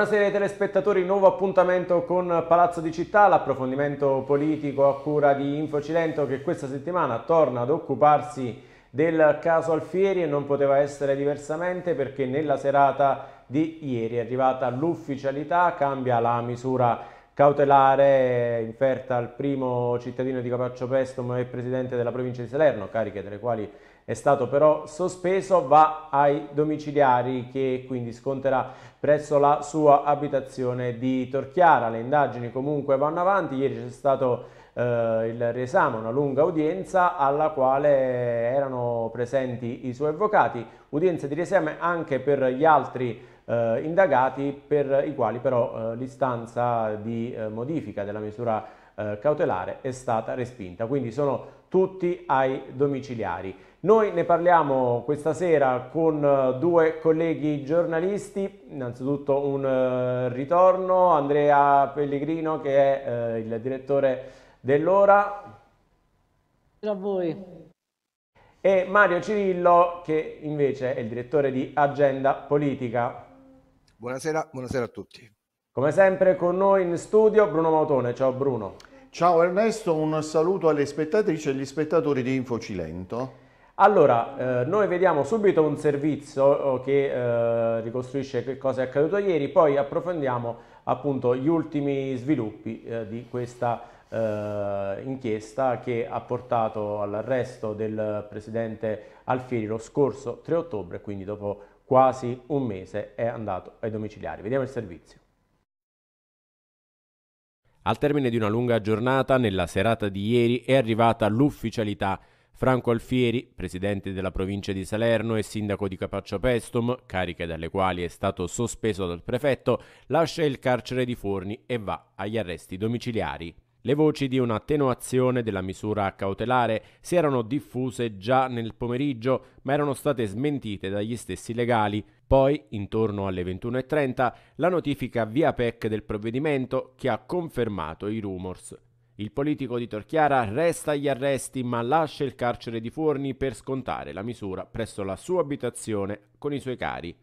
Buonasera telespettatori, nuovo appuntamento con Palazzo di Città, l'approfondimento politico a cura di Infocilento che questa settimana torna ad occuparsi del caso Alfieri e non poteva essere diversamente perché nella serata di ieri è arrivata l'ufficialità, cambia la misura cautelare inferta al primo cittadino di Capaccio Pestum e presidente della provincia di Salerno, cariche delle quali è stato però sospeso, va ai domiciliari che quindi sconterà presso la sua abitazione di Torchiara. Le indagini comunque vanno avanti, ieri c'è stato eh, il riesame, una lunga udienza alla quale erano presenti i suoi avvocati, udienza di riesame anche per gli altri eh, indagati per i quali però eh, l'istanza di eh, modifica della misura eh, cautelare è stata respinta, quindi sono tutti ai domiciliari. Noi ne parliamo questa sera con eh, due colleghi giornalisti, innanzitutto un uh, ritorno, Andrea Pellegrino che è uh, il direttore dell'Ora. A voi. E Mario Cirillo che invece è il direttore di Agenda Politica. Buonasera, buonasera a tutti. Come sempre con noi in studio Bruno Mautone. Ciao Bruno. Ciao Ernesto, un saluto alle spettatrici e agli spettatori di Infocilento. Allora, eh, noi vediamo subito un servizio oh, che eh, ricostruisce che cosa è accaduto ieri, poi approfondiamo appunto gli ultimi sviluppi eh, di questa eh, inchiesta che ha portato all'arresto del presidente Alfieri lo scorso 3 ottobre, quindi dopo quasi un mese è andato ai domiciliari. Vediamo il servizio. Al termine di una lunga giornata, nella serata di ieri è arrivata l'ufficialità Franco Alfieri, presidente della provincia di Salerno e sindaco di Capaccio Pestum, cariche dalle quali è stato sospeso dal prefetto, lascia il carcere di Forni e va agli arresti domiciliari. Le voci di un'attenuazione della misura cautelare si erano diffuse già nel pomeriggio, ma erano state smentite dagli stessi legali. Poi, intorno alle 21.30, la notifica via PEC del provvedimento che ha confermato i rumors. Il politico di Torchiara resta agli arresti ma lascia il carcere di Forni per scontare la misura presso la sua abitazione con i suoi cari.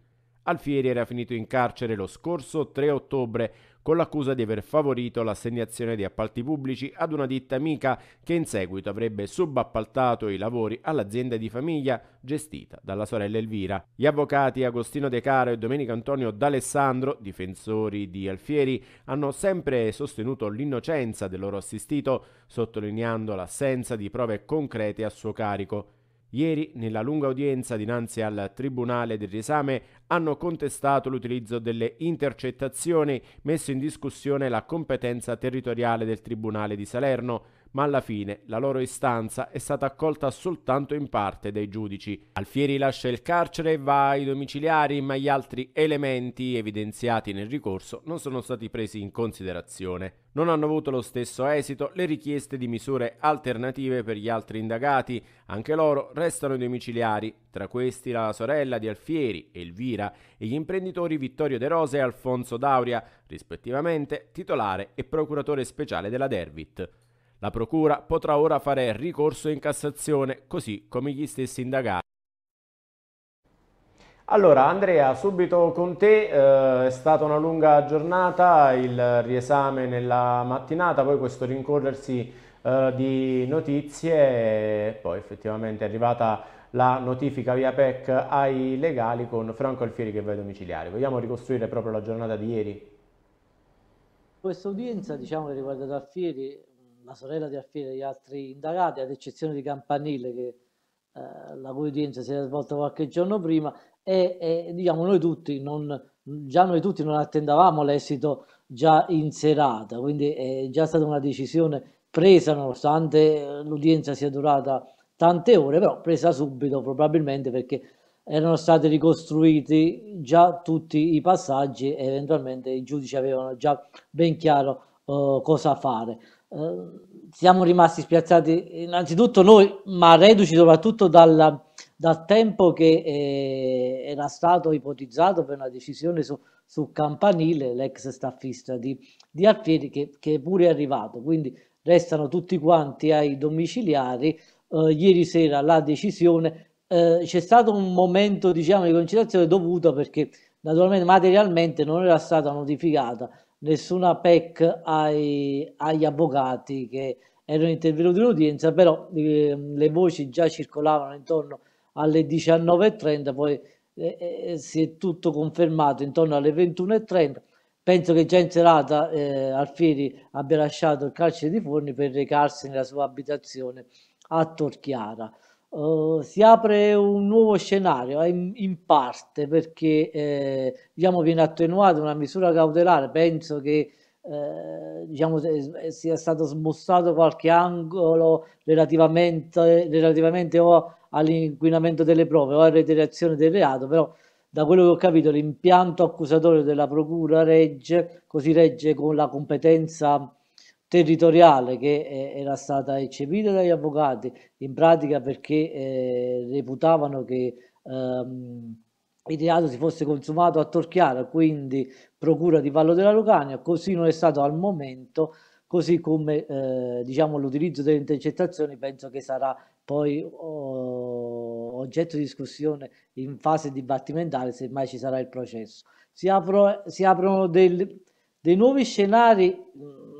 Alfieri era finito in carcere lo scorso 3 ottobre con l'accusa di aver favorito l'assegnazione di appalti pubblici ad una ditta amica che in seguito avrebbe subappaltato i lavori all'azienda di famiglia gestita dalla sorella Elvira. Gli avvocati Agostino De Caro e Domenico Antonio D'Alessandro, difensori di Alfieri, hanno sempre sostenuto l'innocenza del loro assistito, sottolineando l'assenza di prove concrete a suo carico. Ieri, nella lunga udienza dinanzi al Tribunale del riesame, hanno contestato l'utilizzo delle intercettazioni, messo in discussione la competenza territoriale del Tribunale di Salerno, ma alla fine la loro istanza è stata accolta soltanto in parte dai giudici. Alfieri lascia il carcere e va ai domiciliari, ma gli altri elementi evidenziati nel ricorso non sono stati presi in considerazione. Non hanno avuto lo stesso esito le richieste di misure alternative per gli altri indagati, anche loro restano ai domiciliari, tra questi la sorella di Alfieri, Elvira, e gli imprenditori Vittorio De Rosa e Alfonso Dauria, rispettivamente titolare e procuratore speciale della Dervit. La Procura potrà ora fare ricorso in Cassazione, così come gli stessi indagati. Allora Andrea, subito con te, eh, è stata una lunga giornata, il riesame nella mattinata, poi questo rincorrersi eh, di notizie e poi effettivamente è arrivata la notifica via PEC ai legali con Franco Alfieri che va ai domiciliari. Vogliamo ricostruire proprio la giornata di ieri? Questa udienza diciamo, che riguarda Alfieri la sorella di Alfieri e gli altri indagati, ad eccezione di Campanile, che, eh, la cui udienza si era svolta qualche giorno prima, e, e diciamo, noi tutti non, già noi tutti non attendavamo l'esito già in serata, quindi è già stata una decisione presa nonostante l'udienza sia durata tante ore, però presa subito probabilmente perché erano stati ricostruiti già tutti i passaggi e eventualmente i giudici avevano già ben chiaro uh, cosa fare. Ehm, siamo rimasti spiazzati innanzitutto noi, ma reduci soprattutto dal, dal tempo che eh, era stato ipotizzato per una decisione su, su Campanile, l'ex staffista di, di Alfieri, che, che pure è arrivato. Quindi restano tutti quanti ai domiciliari. Eh, ieri sera la decisione, eh, c'è stato un momento diciamo, di conciliazione dovuto perché naturalmente materialmente non era stata notificata nessuna PEC ai, agli avvocati che erano intervenuti in udienza, però eh, le voci già circolavano intorno alle 19.30, poi eh, eh, si è tutto confermato intorno alle 21.30. Penso che già in serata eh, Alfieri abbia lasciato il carcere di Forni per recarsi nella sua abitazione a Torchiara. Uh, si apre un nuovo scenario eh, in, in parte perché eh, diciamo, viene attenuata una misura cautelare. Penso che eh, diciamo, sia stato smussato qualche angolo relativamente, relativamente all'inquinamento delle prove o alla reiterazione del reato, però da quello che ho capito l'impianto accusatorio della procura regge, così regge con la competenza territoriale che eh, era stata eccepita dagli avvocati in pratica perché eh, reputavano che ehm, il reato si fosse consumato a Torchiara, quindi procura di Vallo della Lucania, così non è stato al momento, così come eh, diciamo, l'utilizzo delle intercettazioni penso che sarà poi oh, oggetto di discussione in fase dibattimentale se mai ci sarà il processo. Si, apro, si aprono del, dei nuovi scenari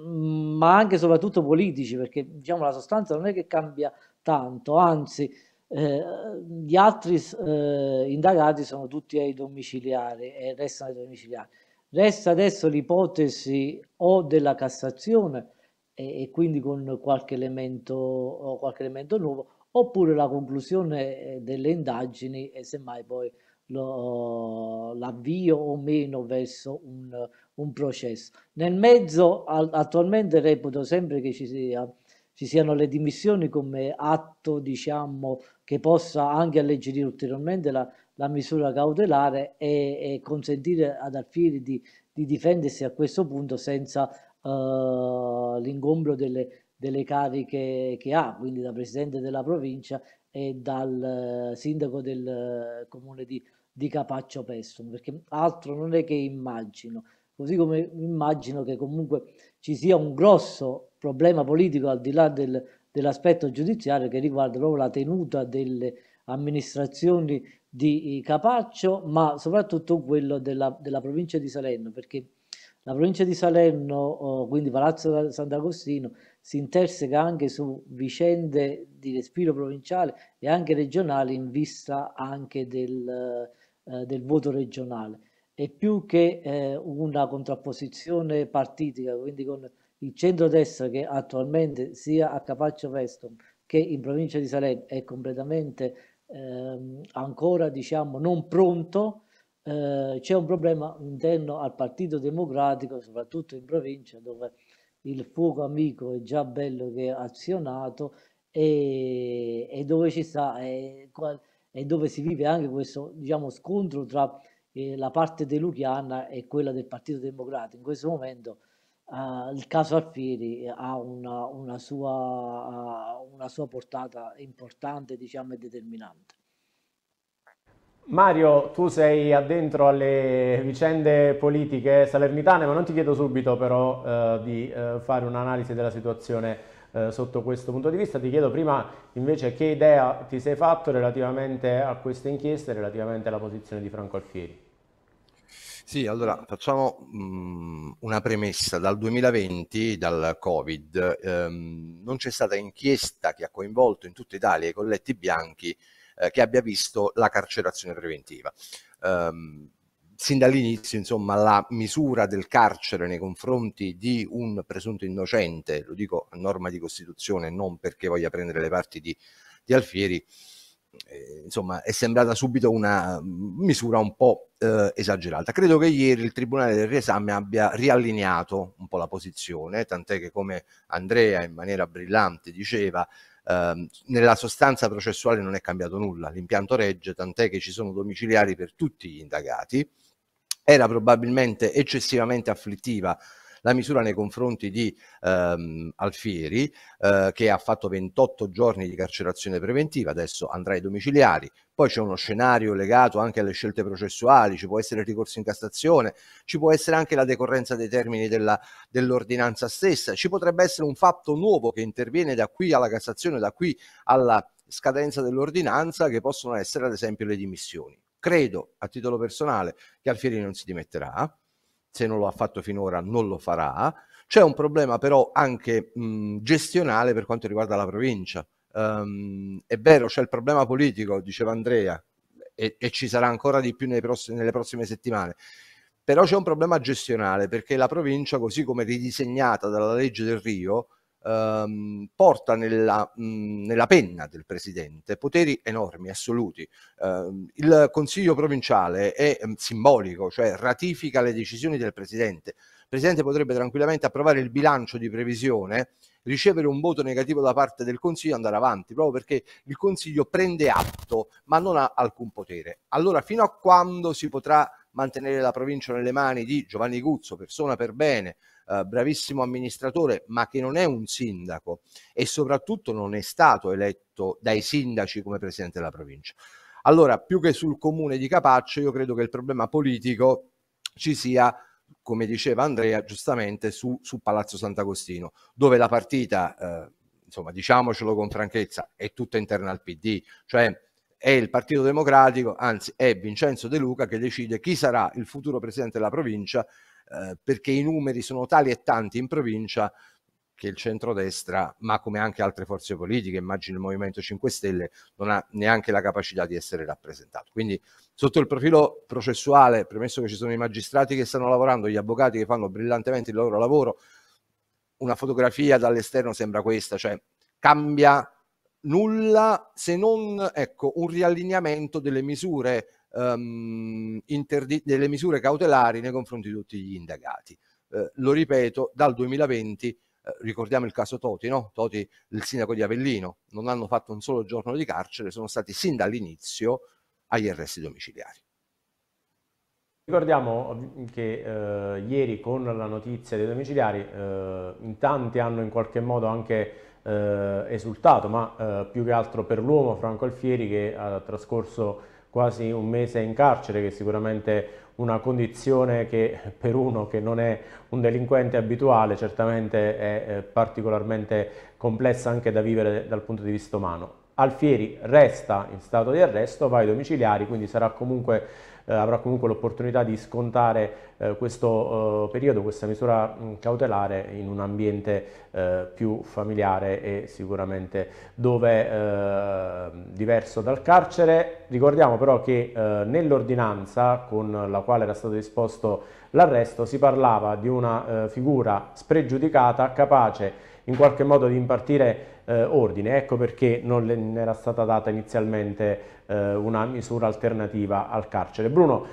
ma anche e soprattutto politici, perché diciamo la sostanza non è che cambia tanto, anzi eh, gli altri eh, indagati sono tutti ai domiciliari e restano ai domiciliari. Resta adesso l'ipotesi o della Cassazione e, e quindi con qualche elemento, qualche elemento nuovo, oppure la conclusione eh, delle indagini e semmai poi l'avvio o meno verso un, un processo. Nel mezzo attualmente reputo sempre che ci, sia, ci siano le dimissioni come atto diciamo, che possa anche alleggerire ulteriormente la, la misura cautelare e, e, consentire ad Alfieri di, di, difendersi a questo punto senza uh, l'ingombro delle, delle cariche che ha, quindi da presidente della provincia e dal uh, sindaco del uh, comune di, di Capaccio Pestum, perché altro non è che immagino così come immagino che comunque ci sia un grosso problema politico al di là del, dell'aspetto giudiziario che riguarda proprio la tenuta delle amministrazioni di Capaccio, ma soprattutto quello della, della provincia di Salerno, perché la provincia di Salerno, quindi Palazzo Sant'Agostino, si interseca anche su vicende di respiro provinciale e anche regionale in vista anche del, eh, del voto regionale e più che eh, una contrapposizione partitica, quindi con il centro-destra che attualmente sia a Capaccio Veston che in provincia di Salerno è completamente eh, ancora diciamo non pronto, eh, c'è un problema interno al Partito Democratico, soprattutto in provincia dove il fuoco amico è già bello che è azionato e, e dove ci sta e, e dove si vive anche questo diciamo, scontro tra eh, la parte deluchiana e quella del Partito Democratico. In questo momento eh, il caso Alfieri ha una, una, sua, una sua portata importante diciamo, e determinante. Mario, tu sei addentro alle vicende politiche salernitane, ma non ti chiedo subito però eh, di eh, fare un'analisi della situazione eh, sotto questo punto di vista. Ti chiedo prima invece che idea ti sei fatto relativamente a queste inchieste, relativamente alla posizione di Franco Alfieri. Sì, allora facciamo mh, una premessa. Dal 2020, dal Covid, ehm, non c'è stata inchiesta che ha coinvolto in tutta Italia i colletti bianchi eh, che abbia visto la carcerazione preventiva. Um, sin dall'inizio, insomma, la misura del carcere nei confronti di un presunto innocente, lo dico a norma di Costituzione, non perché voglia prendere le parti di, di Alfieri, insomma, è sembrata subito una misura un po' eh, esagerata. Credo che ieri il Tribunale del riesame abbia riallineato un po' la posizione, tant'è che come Andrea in maniera brillante diceva, eh, nella sostanza processuale non è cambiato nulla, l'impianto regge, tant'è che ci sono domiciliari per tutti gli indagati. Era probabilmente eccessivamente afflittiva la misura nei confronti di ehm, Alfieri eh, che ha fatto 28 giorni di carcerazione preventiva, adesso andrà ai domiciliari, poi c'è uno scenario legato anche alle scelte processuali, ci può essere il ricorso in Cassazione, ci può essere anche la decorrenza dei termini dell'ordinanza stessa, ci potrebbe essere un fatto nuovo che interviene da qui alla Cassazione, da qui alla scadenza dell'ordinanza, che possono essere ad esempio le dimissioni. Credo, a titolo personale, che Alfieri non si dimetterà, se non lo ha fatto finora non lo farà. C'è un problema però anche mh, gestionale per quanto riguarda la provincia. Um, è vero, c'è il problema politico, diceva Andrea, e, e ci sarà ancora di più prossimi, nelle prossime settimane. Però c'è un problema gestionale perché la provincia, così come ridisegnata dalla legge del Rio, ehm, porta nella, mh, nella, penna del presidente poteri enormi, assoluti. Eh, il consiglio provinciale è mh, simbolico, cioè ratifica le decisioni del presidente. Il presidente potrebbe tranquillamente approvare il bilancio di previsione, ricevere un voto negativo da parte del consiglio e andare avanti, proprio perché il consiglio prende atto, ma non ha alcun potere. Allora, fino a quando si potrà mantenere la provincia nelle mani di Giovanni Guzzo, persona per bene, eh, bravissimo amministratore, ma che non è un sindaco e soprattutto non è stato eletto dai sindaci come presidente della provincia. Allora, più che sul comune di Capaccio, io credo che il problema politico ci sia come diceva Andrea giustamente su, su Palazzo Sant'Agostino dove la partita eh, insomma diciamocelo con franchezza è tutta interna al PD cioè è il Partito Democratico anzi è Vincenzo De Luca che decide chi sarà il futuro presidente della provincia eh, perché i numeri sono tali e tanti in provincia che il centrodestra, ma come anche altre forze politiche, immagino il Movimento 5 Stelle, non ha neanche la capacità di essere rappresentato. Quindi sotto il profilo processuale, premesso che ci sono i magistrati che stanno lavorando, gli avvocati che fanno brillantemente il loro lavoro, una fotografia dall'esterno sembra questa, cioè cambia nulla se non ecco, un riallineamento delle misure interdi- delle misure cautelari nei confronti di tutti gli indagati. Eh, lo ripeto, dal 2020 eh, ricordiamo il caso Toti, no? Toti, il sindaco di Avellino, non hanno fatto un solo giorno di carcere, sono stati sin dall'inizio agli arresti domiciliari. Ricordiamo che eh, ieri con la notizia dei domiciliari eh, in tanti hanno in qualche modo anche eh, esultato, ma eh, più che altro per l'uomo Franco Alfieri che ha trascorso quasi un mese in carcere, che è sicuramente una condizione che per uno che non è un delinquente abituale certamente è particolarmente complessa anche da vivere dal punto di vista umano. Alfieri resta in stato di arresto, va ai domiciliari, quindi sarà comunque eh, avrà comunque l'opportunità di scontare eh, questo eh, periodo, questa misura mh, cautelare in un ambiente eh, più familiare e sicuramente dove eh, diverso dal carcere. Ricordiamo però che nell'ordinanza con la quale era stato disposto l'arresto si parlava di una figura spregiudicata capace in qualche modo di impartire eh, ordine. Ecco perché non era stata data inizialmente eh, una misura alternativa al carcere. Bruno,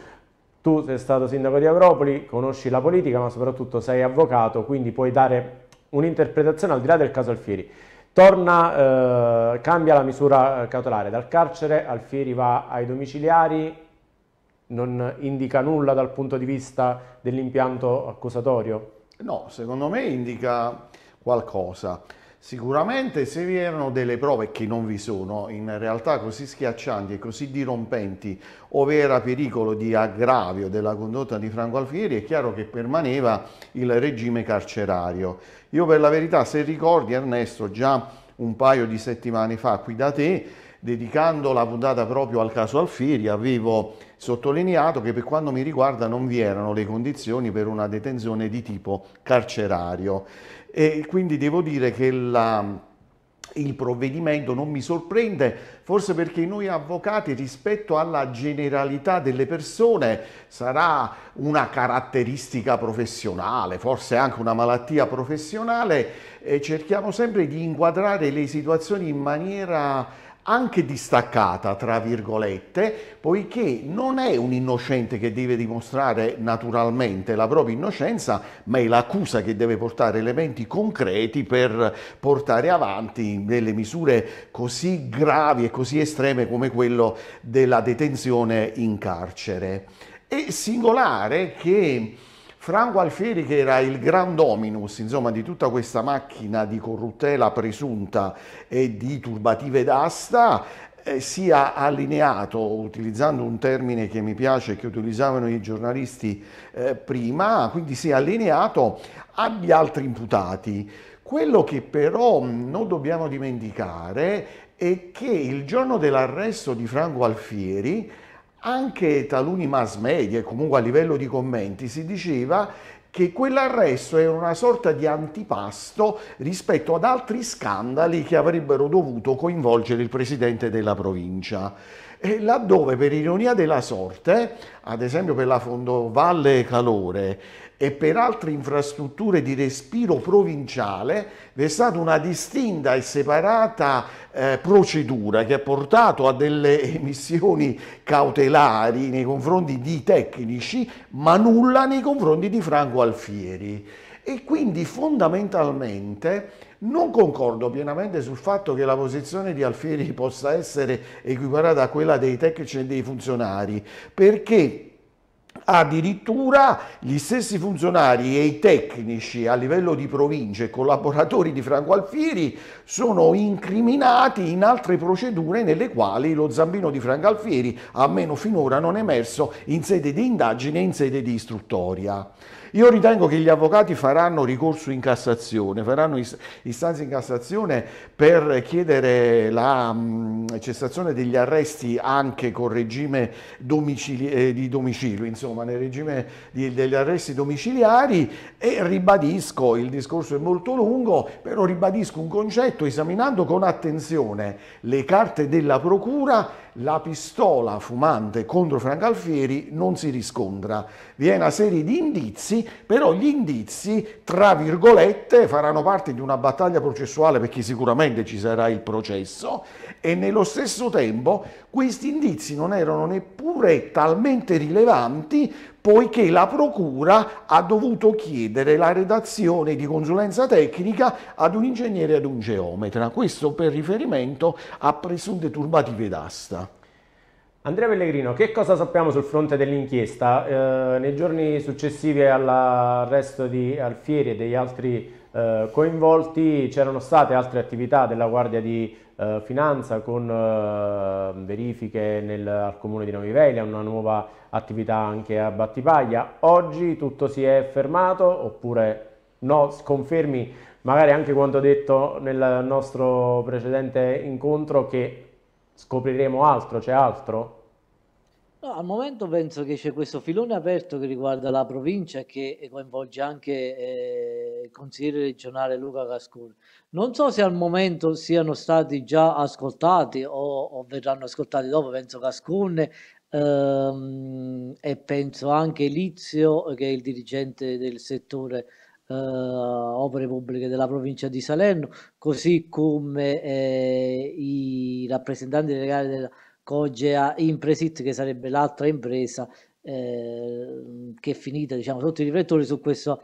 tu sei stato sindaco di Agropoli, conosci la politica, ma soprattutto sei avvocato, quindi puoi dare un'interpretazione al di là del caso Alfieri. Torna, eh, cambia la misura cautelare dal carcere, Alfieri va ai domiciliari, non indica nulla dal punto di vista dell'impianto accusatorio? No, secondo me indica qualcosa. Sicuramente se vi erano delle prove che non vi sono, in realtà così schiaccianti e così dirompenti, ove era pericolo di aggravio della condotta di Franco Alfieri, è chiaro che permaneva il regime carcerario. Io per la verità, se ricordi Ernesto, già un paio di settimane fa qui da te, dedicando la puntata proprio al caso Alfieri, avevo sottolineato che per quanto mi riguarda non vi erano le condizioni per una detenzione di tipo carcerario e quindi devo dire che la, il provvedimento non mi sorprende, forse perché noi avvocati rispetto alla generalità delle persone sarà una caratteristica professionale, forse anche una malattia professionale, e cerchiamo sempre di inquadrare le situazioni in maniera anche distaccata, tra virgolette, poiché non è un innocente che deve dimostrare naturalmente la propria innocenza, ma è l'accusa che deve portare elementi concreti per portare avanti delle misure così gravi e così estreme come quello della detenzione in carcere. È singolare che Franco Alfieri, che era il grand dominus insomma, di tutta questa macchina di corruttela presunta e di turbative d'asta, eh, sia allineato, utilizzando un termine che mi piace che utilizzavano i giornalisti eh, prima, quindi sia allineato agli altri imputati. Quello che però non dobbiamo dimenticare è che il giorno dell'arresto di Franco Alfieri anche taluni mass media e comunque a livello di commenti si diceva che quell'arresto era una sorta di antipasto rispetto ad altri scandali che avrebbero dovuto coinvolgere il presidente della provincia. E laddove per ironia della sorte, ad esempio per la Fondovalle Calore e per altre infrastrutture di respiro provinciale vi è stata una distinta e separata eh, procedura che ha portato a delle emissioni cautelari nei confronti di tecnici, ma nulla nei confronti di Franco Alfieri. E quindi fondamentalmente non concordo pienamente sul fatto che la posizione di Alfieri possa essere equiparata a quella dei tecnici e dei funzionari, perché Addirittura gli stessi funzionari e i tecnici a livello di province, collaboratori di Franco Alfieri, sono incriminati in altre procedure nelle quali lo zampino di Franco Alfieri, almeno finora, non è emerso in sede di indagine e in sede di istruttoria. Io ritengo che gli avvocati faranno ricorso in Cassazione, faranno istanza in Cassazione per chiedere la cessazione degli arresti anche con regime domicili eh, di domicilio, insomma nel regime di, degli arresti domiciliari e ribadisco, il discorso è molto lungo, però ribadisco un concetto esaminando con attenzione le carte della Procura la pistola fumante contro Franco Alfieri non si riscontra. Vi è una serie di indizi, però gli indizi, tra virgolette, faranno parte di una battaglia processuale perché sicuramente ci sarà il processo e nello stesso tempo questi indizi non erano neppure talmente rilevanti poiché la Procura ha dovuto chiedere la redazione di consulenza tecnica ad un ingegnere e ad un geometra, questo per riferimento a presunte turbative d'asta. Andrea Pellegrino, che cosa sappiamo sul fronte dell'inchiesta? Eh, nei giorni successivi all'arresto di Alfieri e degli altri eh, coinvolti c'erano state altre attività della Guardia di eh, Finanza con eh, verifiche nel, al comune di Novivelia, una nuova attività anche a Battipaglia. Oggi tutto si è fermato oppure no? Sconfermi magari anche quanto detto nel nostro precedente incontro che scopriremo altro, c'è altro? No, al momento penso che c'è questo filone aperto che riguarda la provincia e che coinvolge anche eh, il consigliere regionale Luca Cascone. Non so se al momento siano stati già ascoltati o, o verranno ascoltati dopo, penso Cascone ehm, e penso anche Lizio che è il dirigente del settore eh, opere pubbliche della provincia di Salerno, così come eh, i rappresentanti legali della Cogea Impresit, che sarebbe l'altra impresa eh, che è finita diciamo, sotto i riflettori su questo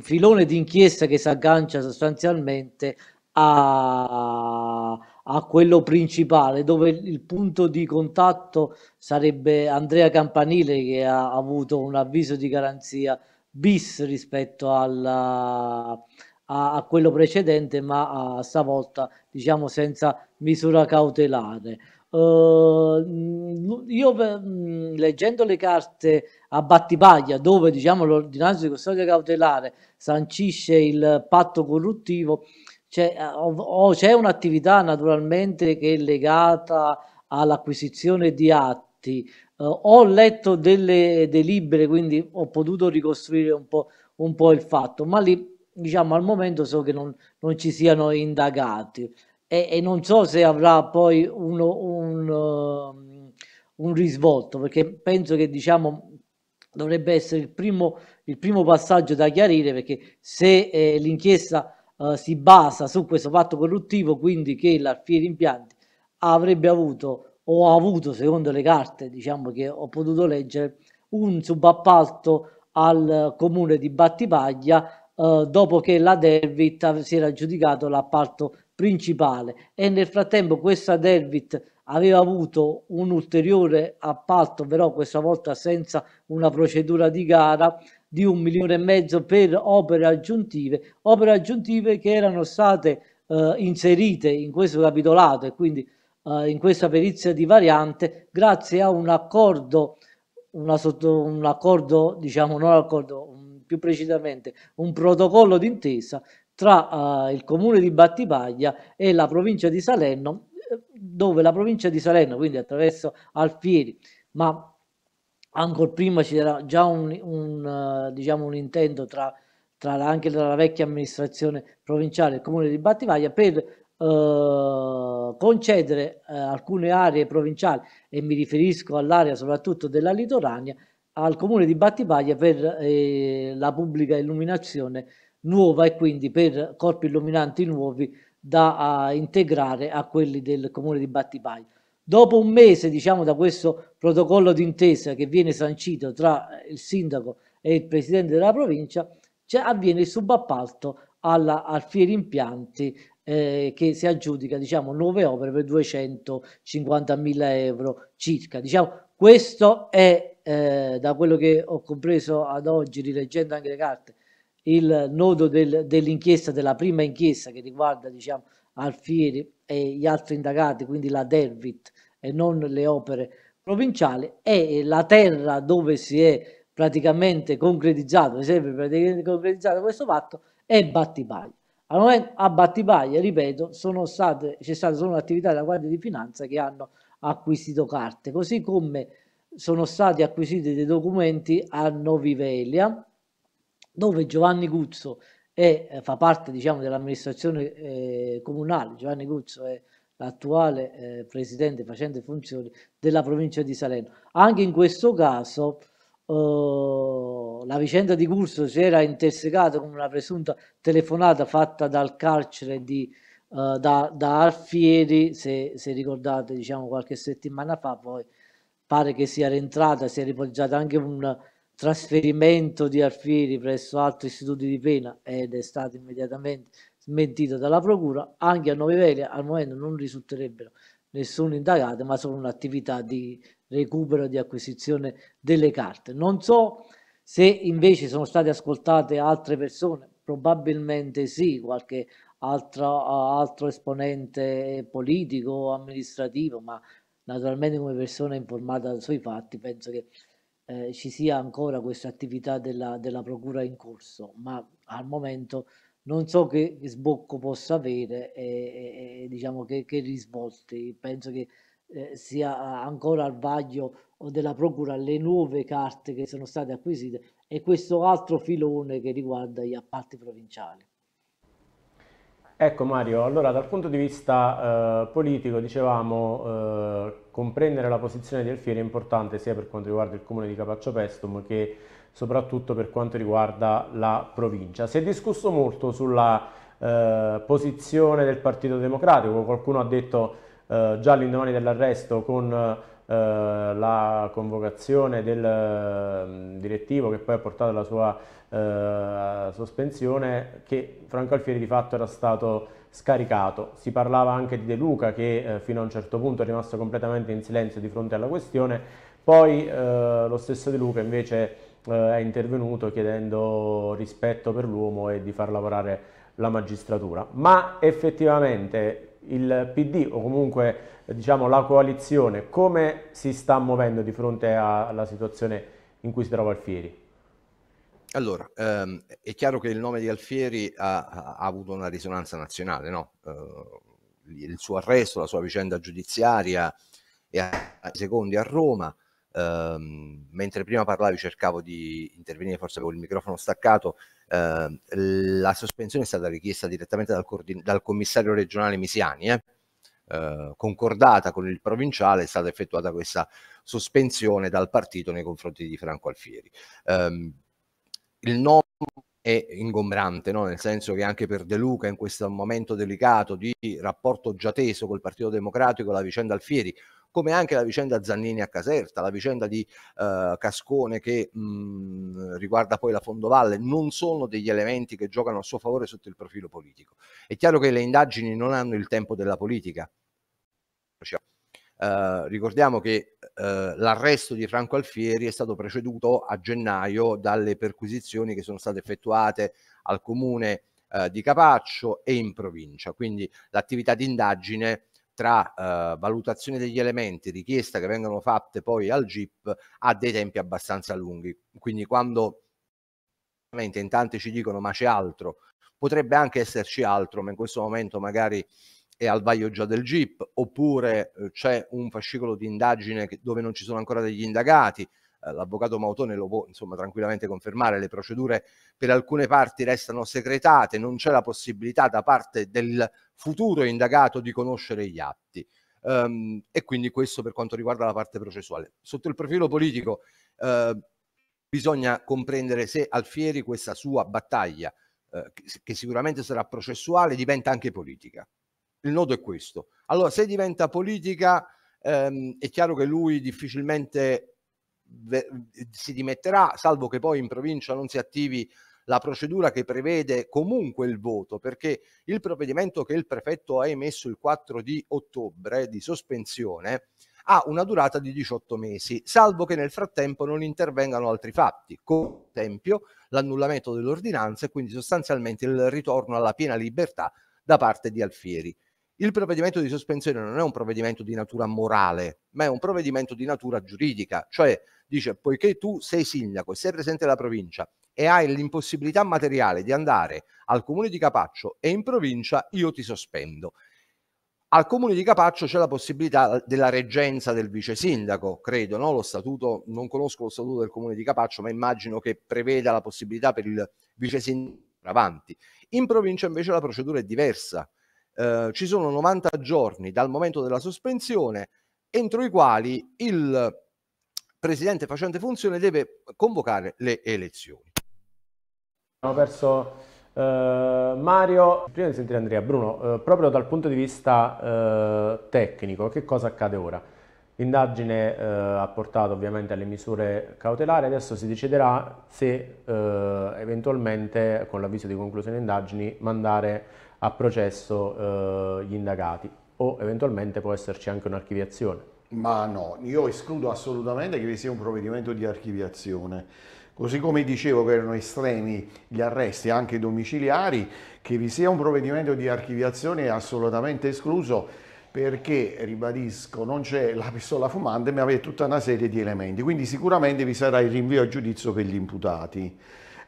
filone di inchiesta che si aggancia sostanzialmente a, a quello principale, dove il punto di contatto sarebbe Andrea Campanile che ha avuto un avviso di garanzia bis rispetto alla, a, a, quello precedente, ma a, stavolta diciamo senza misura cautelare. Uh, io mh, leggendo le carte a Battipaglia, dove diciamo l'ordinanza di custodia cautelare sancisce il patto corruttivo, c'è, o, c'è un'attività naturalmente che è legata all'acquisizione di atti. Uh, ho letto delle delibere, quindi ho potuto ricostruire un po', un po' il fatto, ma lì diciamo al momento so che non, non ci siano indagati e, e non so se avrà poi uno, un, uh, un risvolto, perché penso che diciamo dovrebbe essere il primo, il primo passaggio da chiarire, perché se eh, l'inchiesta uh, si basa su questo fatto corruttivo, quindi che l'Alfieri Impianti avrebbe avuto o ha avuto, secondo le carte diciamo che ho potuto leggere, un subappalto al comune di Battipaglia uh, dopo che la Dervit si era aggiudicato l'appalto principale. E nel frattempo questa Delvit aveva avuto un ulteriore appalto però questa volta senza una procedura di gara di un milione e mezzo per opere aggiuntive. Opere aggiuntive che erano state eh, inserite in questo capitolato e quindi eh, in questa perizia di variante grazie a un accordo una sotto, un accordo diciamo non accordo più precisamente un protocollo d'intesa tra uh, il comune di Battipaglia e la provincia di Salerno, dove la provincia di Salerno, quindi attraverso Alfieri, ma ancora prima c'era già un, un, uh, diciamo un intento tra, tra la, anche la vecchia amministrazione provinciale e il comune di Battivaglia per Uh, concedere uh, alcune aree provinciali e mi riferisco all'area soprattutto della litorania al comune di Battipaglia per eh, la pubblica illuminazione nuova e quindi per corpi illuminanti nuovi da uh, integrare a quelli del comune di Battipaglia. Dopo un mese, diciamo, da questo protocollo d'intesa che viene sancito tra il sindaco e il presidente della provincia, avviene il subappalto alla Alfieri Impianti eh, che si aggiudica diciamo nuove opere per 250 mila euro circa diciamo questo è eh, da quello che ho compreso ad oggi rileggendo anche le carte il nodo del, dell'inchiesta della prima inchiesta che riguarda diciamo Alfieri e gli altri indagati quindi la Dervit e non le opere provinciali e la terra dove si è praticamente concretizzato, è sempre praticamente concretizzato questo fatto, è Battipaglia. Al momento a Battipaglia, ripeto, c'è stata solo un'attività della Guardia di Finanza che hanno acquisito carte, così come sono stati acquisiti dei documenti a Novivelia, dove Giovanni Guzzo è, eh, fa parte diciamo, dell'amministrazione eh, comunale, Giovanni Guzzo è l'attuale eh, presidente facente funzioni della provincia di Salerno. Anche in questo caso uh, la vicenda di Curso si era intersecata con una presunta telefonata fatta dal carcere di, uh, da, da, Alfieri, se, se, ricordate, diciamo qualche settimana fa, poi pare che sia rientrata, si è ripoggiata anche un trasferimento di Alfieri presso altri istituti di pena ed è stato immediatamente smentito dalla procura. Anche a Nove Vele al momento non risulterebbero nessun indagato, ma solo un'attività di recupero di acquisizione delle carte. Non so se invece sono state ascoltate altre persone, probabilmente sì, qualche altro, altro esponente politico o amministrativo, ma naturalmente come persona informata sui fatti penso che eh, ci sia ancora questa attività della, della procura in corso, ma al momento non so che sbocco possa avere e, e, diciamo che, che risvolti. Penso che eh, sia ancora al vaglio della procura le nuove carte che sono state acquisite e questo altro filone che riguarda gli appalti provinciali. Ecco Mario, allora dal punto di vista eh, politico dicevamo eh, comprendere la posizione di Alfieri è importante sia per quanto riguarda il comune di Capaccio Pestum che soprattutto per quanto riguarda la provincia. Si è discusso molto sulla eh, posizione del Partito Democratico, qualcuno ha detto eh, già all'indomani dell'arresto con eh, la convocazione del eh, direttivo che poi ha portato alla sua eh, sospensione che Franco Alfieri di fatto era stato scaricato. Si parlava anche di De Luca che eh, fino a un certo punto è rimasto completamente in silenzio di fronte alla questione, poi eh, lo stesso De Luca invece è intervenuto chiedendo rispetto per l'uomo e di far lavorare la magistratura. Ma effettivamente il PD o comunque diciamo, la coalizione come si sta muovendo di fronte alla situazione in cui si trova Alfieri? Allora, ehm, è chiaro che il nome di Alfieri ha, ha avuto una risonanza nazionale, no? eh, il suo arresto, la sua vicenda giudiziaria e ai secondi a Roma, ehm, mentre prima parlavi cercavo di intervenire forse con il microfono staccato, eh, la sospensione è stata richiesta direttamente dal, dal commissario regionale Misiani, eh? Eh, concordata con il provinciale è stata effettuata questa sospensione dal partito nei confronti di Franco Alfieri. Um, il nome è ingombrante, no? nel senso che anche per De Luca in questo momento delicato di rapporto già teso col Partito Democratico, la vicenda Alfieri, come anche la vicenda Zannini a Caserta, la vicenda di uh, Cascone che mh, mm, riguarda poi la Fondovalle, non sono degli elementi che giocano a suo favore sotto il profilo politico. È chiaro che le indagini non hanno il tempo della politica. Uh, ricordiamo che uh, l'arresto di Franco Alfieri è stato preceduto a gennaio dalle perquisizioni che sono state effettuate al comune uh, di Capaccio e in provincia. Quindi l'attività di indagine tra valutazione degli elementi, richiesta che vengono fatte poi al GIP ha dei tempi abbastanza lunghi. Quindi quando in tanti ci dicono ma c'è altro, potrebbe anche esserci altro, ma in questo momento magari è al vaglio già del GIP, oppure eh, c'è un fascicolo di indagine dove non ci sono ancora degli indagati, eh, l'avvocato Mautone lo può insomma tranquillamente confermare, le procedure per alcune parti restano segretate, non c'è la possibilità da parte del futuro indagato di conoscere gli atti. Um, e quindi questo per quanto riguarda la parte processuale. Sotto il profilo politico uh, bisogna comprendere se Alfieri questa sua battaglia, uh, che sicuramente sarà processuale, diventa anche politica. Il nodo è questo. Allora, se diventa politica, um, è chiaro che lui difficilmente si dimetterà, salvo che poi in provincia non si attivi la procedura che prevede comunque il voto, perché il provvedimento che il prefetto ha emesso il 4 di ottobre di sospensione ha una durata di 18 mesi, salvo che nel frattempo non intervengano altri fatti, come esempio l'annullamento dell'ordinanza e quindi sostanzialmente il ritorno alla piena libertà da parte di Alfieri. Il provvedimento di sospensione non è un provvedimento di natura morale, ma è un provvedimento di natura giuridica, cioè dice poiché tu sei sindaco e sei presente alla provincia e hai l'impossibilità materiale di andare al comune di Capaccio e in provincia, io ti sospendo. Al comune di Capaccio c'è la possibilità della reggenza del vice sindaco, credo, no? Lo statuto, non conosco lo statuto del comune di Capaccio, ma immagino che preveda la possibilità per il vice sindaco avanti. In provincia invece la procedura è diversa. Eh, ci sono 90 giorni dal momento della sospensione entro i quali il presidente facente funzione deve convocare le elezioni. Abbiamo perso eh, Mario. Prima di sentire Andrea, Bruno, eh, proprio dal punto di vista eh, tecnico, che cosa accade ora? L'indagine eh, ha portato ovviamente alle misure cautelari, adesso si deciderà se eh, eventualmente con l'avviso di conclusione indagini mandare a processo eh, gli indagati o eventualmente può esserci anche un'archiviazione. Ma no, io escludo assolutamente che vi sia un provvedimento di archiviazione Così come dicevo che erano estremi gli arresti anche domiciliari, che vi sia un provvedimento di archiviazione è assolutamente escluso perché, ribadisco, non c'è la pistola fumante ma avete tutta una serie di elementi, quindi sicuramente vi sarà il rinvio a giudizio per gli imputati.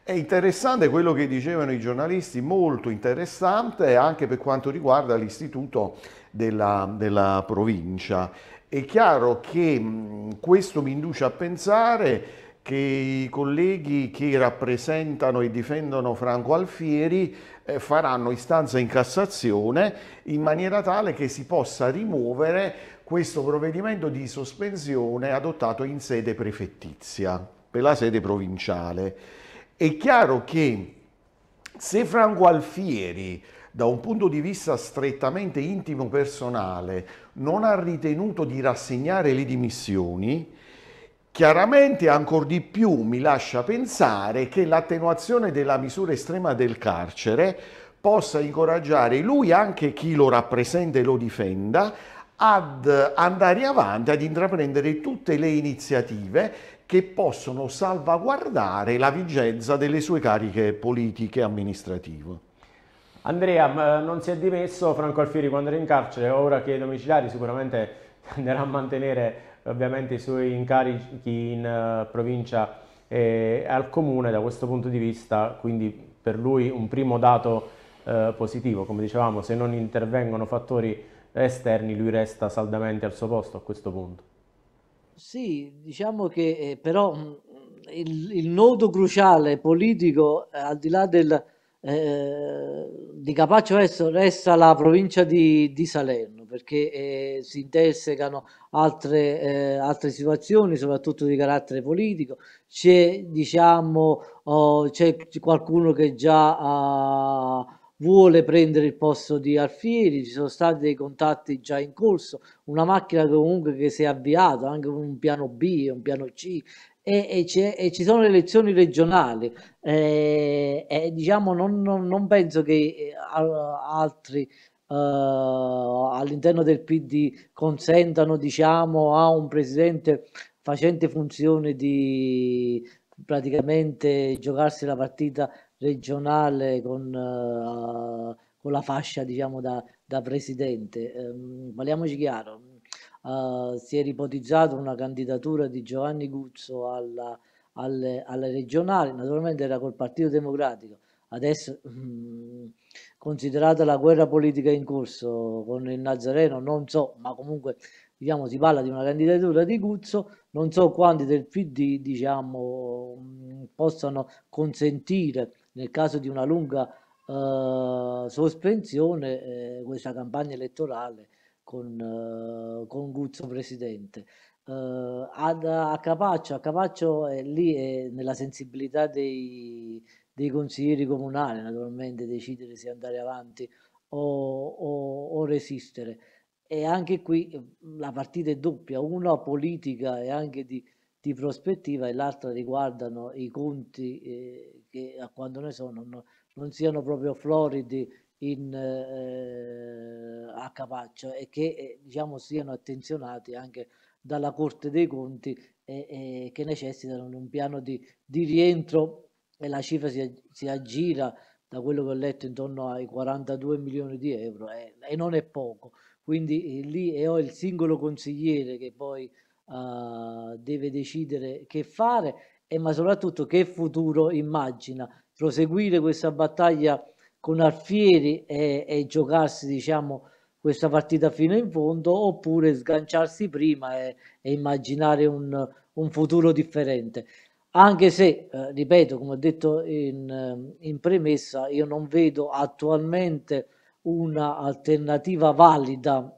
È interessante quello che dicevano i giornalisti, molto interessante anche per quanto riguarda l'istituto della, della provincia. È chiaro che questo mi induce a pensare che i colleghi che rappresentano e difendono Franco Alfieri eh, faranno istanza in Cassazione in maniera tale che si possa rimuovere questo provvedimento di sospensione adottato in sede prefettizia, per la sede provinciale. È chiaro che se Franco Alfieri da un punto di vista strettamente intimo personale non ha ritenuto di rassegnare le dimissioni, Chiaramente ancora di più mi lascia pensare che l'attenuazione della misura estrema del carcere possa incoraggiare lui, anche chi lo rappresenta e lo difenda, ad andare avanti, ad intraprendere tutte le iniziative che possono salvaguardare la vigenza delle sue cariche politiche e amministrative. Andrea, non si è dimesso Franco Alfieri quando era in carcere, ora che i domiciliari sicuramente tenderà a mantenere ovviamente i suoi incarichi in uh, provincia e al comune da questo punto di vista, quindi per lui un primo dato uh, positivo, come dicevamo, se non intervengono fattori esterni lui resta saldamente al suo posto a questo punto. Sì, diciamo che eh, però il, il, nodo cruciale politico, eh, al di là del, eh, di Capaccio Esso, resta la provincia di, di Salerno perché eh, si intersecano altre, eh, altre situazioni, soprattutto di carattere politico. C'è, diciamo, oh, qualcuno che già uh, vuole prendere il posto di Alfieri, ci sono stati dei contatti già in corso, una macchina comunque che si è avviata, anche con un piano B, un piano C, e, e, e, ci sono le elezioni regionali. E, e diciamo non, non, non, penso che eh, altri uh, all'interno del PD consentano diciamo, a un presidente facente funzione di praticamente giocarsi la partita regionale con, uh, con la fascia diciamo, da, da presidente. Um, parliamoci chiaro, uh, si era ipotizzato una candidatura di Giovanni Guzzo alla, alle, alle regionali, naturalmente era col Partito Democratico, adesso um, considerata la guerra politica in corso con il Nazareno, non so, ma comunque diciamo, si parla di una candidatura di Guzzo, non so quanti del PD diciamo, possano consentire nel caso di una lunga eh, sospensione eh, questa campagna elettorale con, eh, con Guzzo presidente. Uh, ad, a Capaccio, a Capaccio è lì è nella sensibilità dei, dei consiglieri comunali, naturalmente decidere se andare avanti o, o, o, resistere. E anche qui la partita è doppia, una politica e anche di, di prospettiva e l'altra riguardano i conti eh, che a quando ne sono non, non siano proprio floridi in, eh, a Capaccio e che eh, diciamo siano attenzionati anche dalla Corte dei Conti e, e che necessitano di un piano di, di, rientro e la cifra si, si, aggira da quello che ho letto intorno ai 42 milioni di euro e, e non è poco. Quindi eh, lì è il singolo consigliere che poi uh, deve decidere che fare e ma soprattutto che futuro immagina proseguire questa battaglia con Alfieri e, e giocarsi diciamo questa partita fino in fondo oppure sganciarsi prima e, e immaginare un, un, futuro differente. Anche se, eh, ripeto, come ho detto in, eh, in, premessa, io non vedo attualmente una alternativa valida,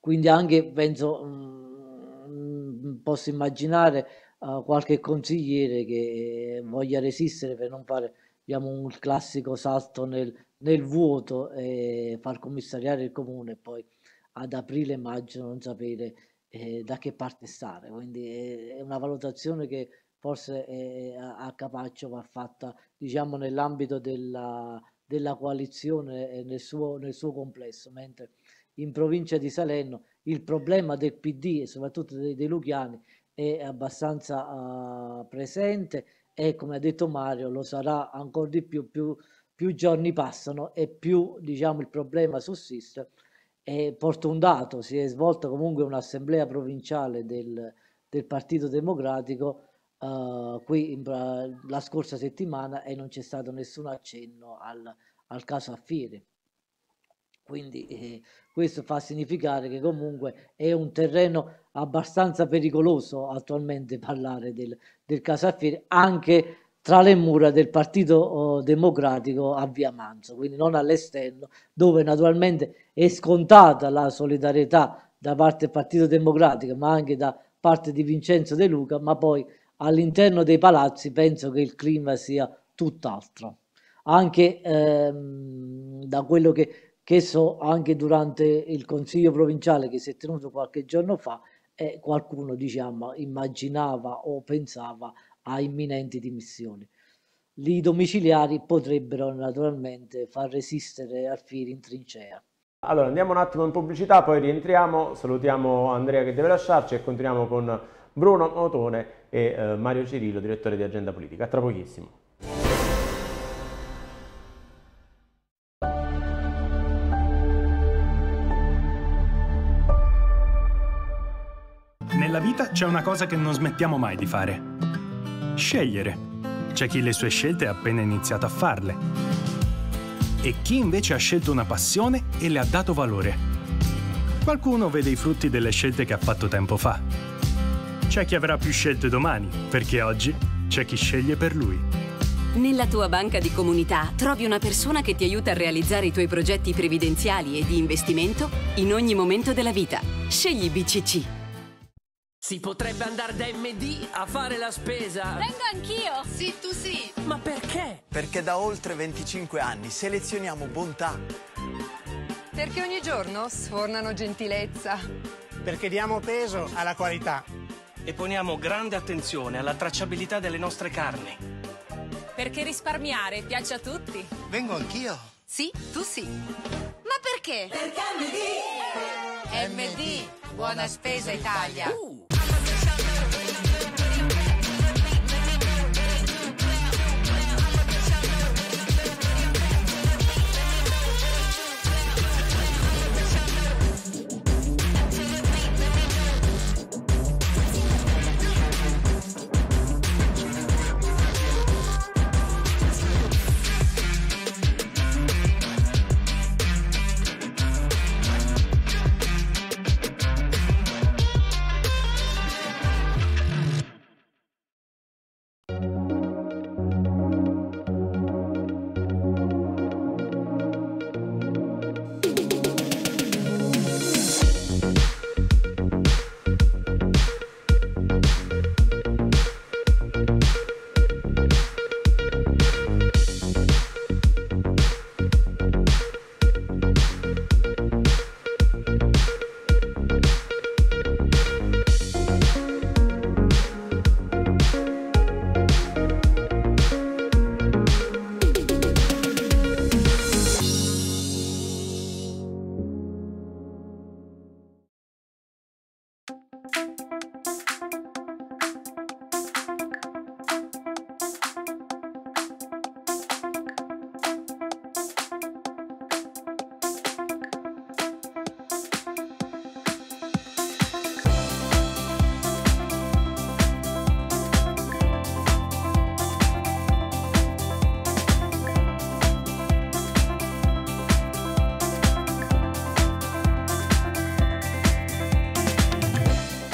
quindi anche penso, mh, mm, posso immaginare uh, qualche consigliere che voglia resistere per non fare diciamo, un classico salto nel, nel vuoto e far commissariare il comune e poi ad aprile e maggio non sapere eh, da che parte stare. Quindi è, è una valutazione che forse eh, a Capaccio va fatta diciamo nell'ambito della, della coalizione nel suo, nel suo complesso, mentre in provincia di Salerno il problema del PD e soprattutto dei, dei Luchiani è abbastanza uh, presente e come ha detto Mario lo sarà ancora di più più più giorni passano e più diciamo, il problema sussiste. E porto un dato, si è svolta comunque un'assemblea provinciale del, del Partito Democratico uh, qui in, la scorsa settimana e non c'è stato nessun accenno al, al caso Affieri. Quindi eh, questo fa significare che comunque è un terreno abbastanza pericoloso attualmente parlare del, del caso Affieri, anche tra le mura del Partito oh, Democratico a Via Manzo, quindi non all'esterno, dove naturalmente è scontata la solidarietà da parte del Partito Democratico, ma anche da parte di Vincenzo De Luca, ma poi all'interno dei palazzi penso che il clima sia tutt'altro. Anche ehm, da quello che, che, so, anche durante il Consiglio provinciale che si è tenuto qualche giorno fa, eh, qualcuno diciamo, immaginava o pensava a imminenti dimissioni. I domiciliari potrebbero naturalmente far resistere Alfieri in trincea. Allora andiamo un attimo in pubblicità, poi rientriamo, salutiamo Andrea che deve lasciarci e continuiamo con Bruno Motone e eh, Mario Cirillo, direttore di Agenda Politica. A tra pochissimo. C'è una cosa che non smettiamo mai di fare Scegliere. C'è chi le sue scelte ha appena iniziato a farle. E chi invece ha scelto una passione e le ha dato valore. Qualcuno vede i frutti delle scelte che ha fatto tempo fa. C'è chi avrà più scelte domani, perché oggi c'è chi sceglie per lui. Nella tua banca di comunità trovi una persona che ti aiuta a realizzare i tuoi progetti previdenziali e di investimento in ogni momento della vita. Scegli BCC. Si potrebbe andare da MD a fare la spesa. Vengo anch'io. Sì, tu sì. Ma perché? Perché da oltre 25 anni selezioniamo bontà. Perché ogni giorno sfornano gentilezza. Perché diamo peso alla qualità. E poniamo grande attenzione alla tracciabilità delle nostre carni. Perché risparmiare piace a tutti. Vengo anch'io. Sì, tu sì. Ma perché? Perché MD. MD. Buona spesa Italia. Uh.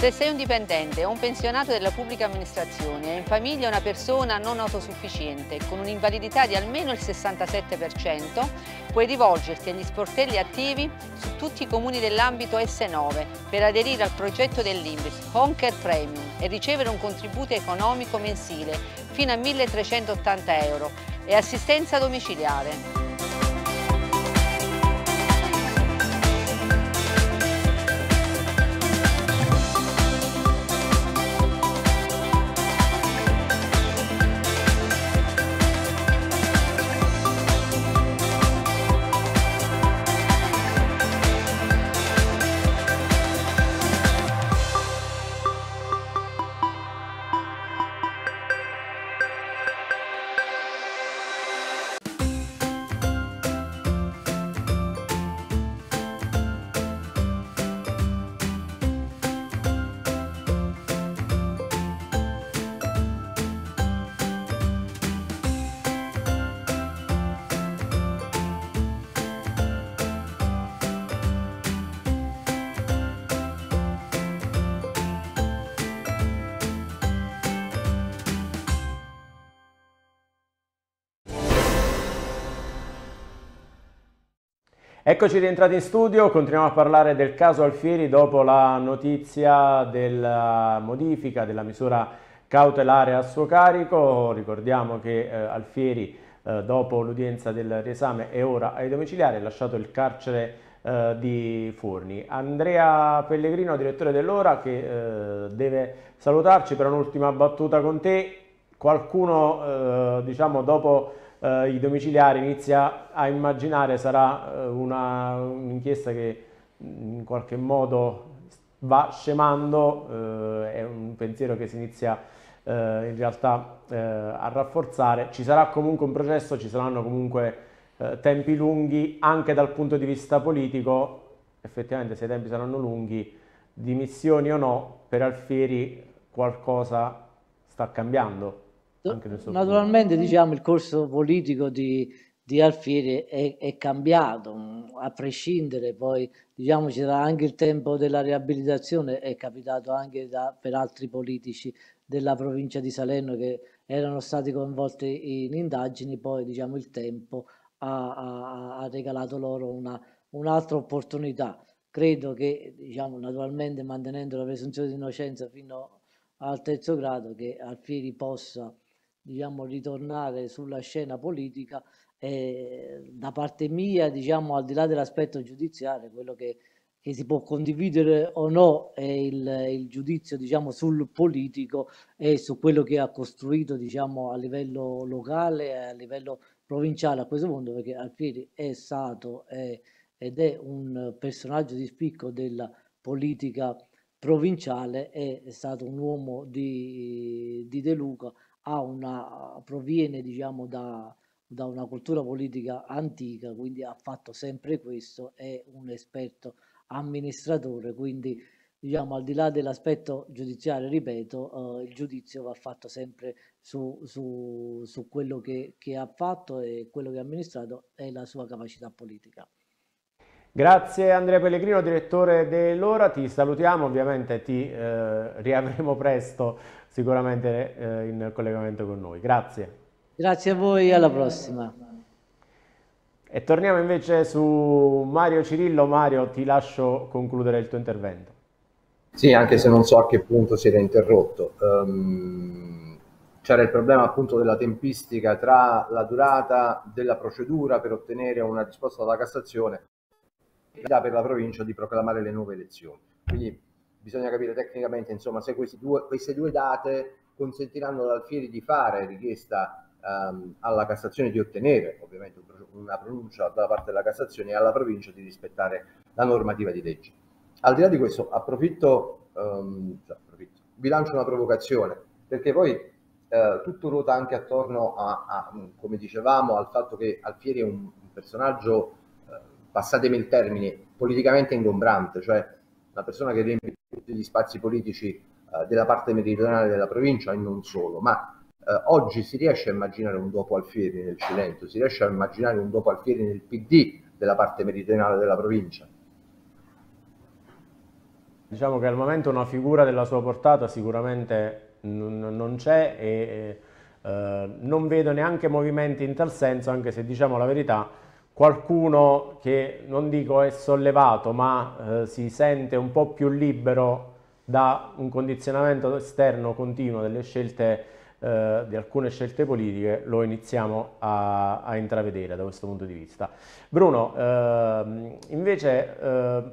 Se sei un dipendente o un pensionato della pubblica amministrazione e in famiglia una persona non autosufficiente con un'invalidità di almeno il 67%, puoi rivolgerti agli sportelli attivi su tutti i comuni dell'ambito S9 per aderire al progetto dell'Inbis Honker Premium e ricevere un contributo economico mensile fino a 1.380 euro e assistenza domiciliare. Eccoci rientrati in studio, continuiamo a parlare del caso Alfieri dopo la notizia della modifica della misura cautelare a suo carico. Ricordiamo che eh, Alfieri eh, dopo l'udienza del riesame è ora ai domiciliari, ha lasciato il carcere eh, di Forni. Andrea Pellegrino, direttore dell'Ora, che eh, deve salutarci per un'ultima battuta con te. Qualcuno, eh, diciamo, dopo eh, i domiciliari inizia a immaginare sarà eh, un'inchiesta che in qualche modo va scemando, eh, è un pensiero che si inizia eh, in realtà a rafforzare. Ci sarà comunque un processo, ci saranno comunque tempi lunghi anche dal punto di vista politico, effettivamente se i tempi saranno lunghi, dimissioni o no, per Alfieri qualcosa sta cambiando. Naturalmente diciamo, il corso politico di, di Alfieri è, è, cambiato, a prescindere poi diciamo, ci sarà anche il tempo della riabilitazione, è capitato anche da, per altri politici della provincia di Salerno che erano stati coinvolti in indagini, poi diciamo, il tempo ha, ha, ha regalato loro una, un'altra opportunità. Credo che diciamo, naturalmente mantenendo la presunzione di innocenza fino al terzo grado che Alfieri possa diciamo, ritornare sulla scena politica e da parte mia, diciamo, al di là dell'aspetto giudiziario, quello che, che, si può condividere o no è il, il giudizio diciamo, sul politico e su quello che ha costruito diciamo, a livello locale a livello provinciale a questo punto, perché Alfieri è stato è, ed è un personaggio di spicco della politica provinciale, è, stato un uomo di, di De Luca una, proviene diciamo da, da una cultura politica antica, quindi ha fatto sempre questo, è un esperto amministratore, quindi diciamo al di là dell'aspetto giudiziario, ripeto, eh, il giudizio va fatto sempre su, su, su quello che, che, ha fatto e quello che ha amministrato e la sua capacità politica. Grazie Andrea Pellegrino, direttore dell'Ora, ti salutiamo, ovviamente ti eh, riavremo presto sicuramente eh, in collegamento con noi. Grazie. Grazie a voi, alla prossima. E torniamo invece su Mario Cirillo. Mario, ti lascio concludere il tuo intervento. Sì, anche se non so a che punto si era interrotto. Um, c'era il problema appunto della tempistica tra la durata della procedura per ottenere una risposta dalla Cassazione la per la provincia di proclamare le nuove elezioni. Quindi bisogna capire tecnicamente insomma, se due, queste due date consentiranno ad Alfieri di fare richiesta um, alla Cassazione di ottenere ovviamente una pronuncia da parte della Cassazione e alla provincia di rispettare la normativa di legge. Al di là di questo, approfitto, um, cioè, approfitto vi lancio una provocazione, perché poi eh, tutto ruota anche attorno a, a, come dicevamo, al fatto che Alfieri è un, un personaggio, passatemi il termine, politicamente ingombrante, cioè una persona che riempie tutti gli spazi politici eh, della parte meridionale della provincia e non solo, ma eh, oggi si riesce a immaginare un dopo Alfieri nel Cilento, si riesce a immaginare un dopo Alfieri nel PD della parte meridionale della provincia? Diciamo che al momento una figura della sua portata sicuramente non c'è e eh, non vedo neanche movimenti in tal senso, anche se diciamo la verità, qualcuno che non dico è sollevato ma eh, si sente un po' più libero da un condizionamento esterno continuo delle scelte eh, di alcune scelte politiche lo iniziamo a, a, intravedere da questo punto di vista. Bruno, eh, invece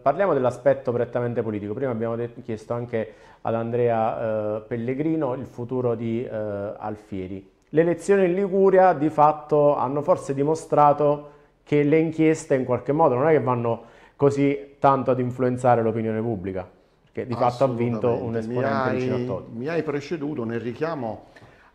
parliamo dell'aspetto prettamente politico. Prima abbiamo chiesto anche ad Andrea eh, Pellegrino il futuro di eh, Alfieri. Le elezioni in Liguria di fatto hanno forse dimostrato che le inchieste in qualche modo non è che vanno così tanto ad influenzare l'opinione pubblica, che di fatto ha vinto un esponente vicino a. Mi hai preceduto nel richiamo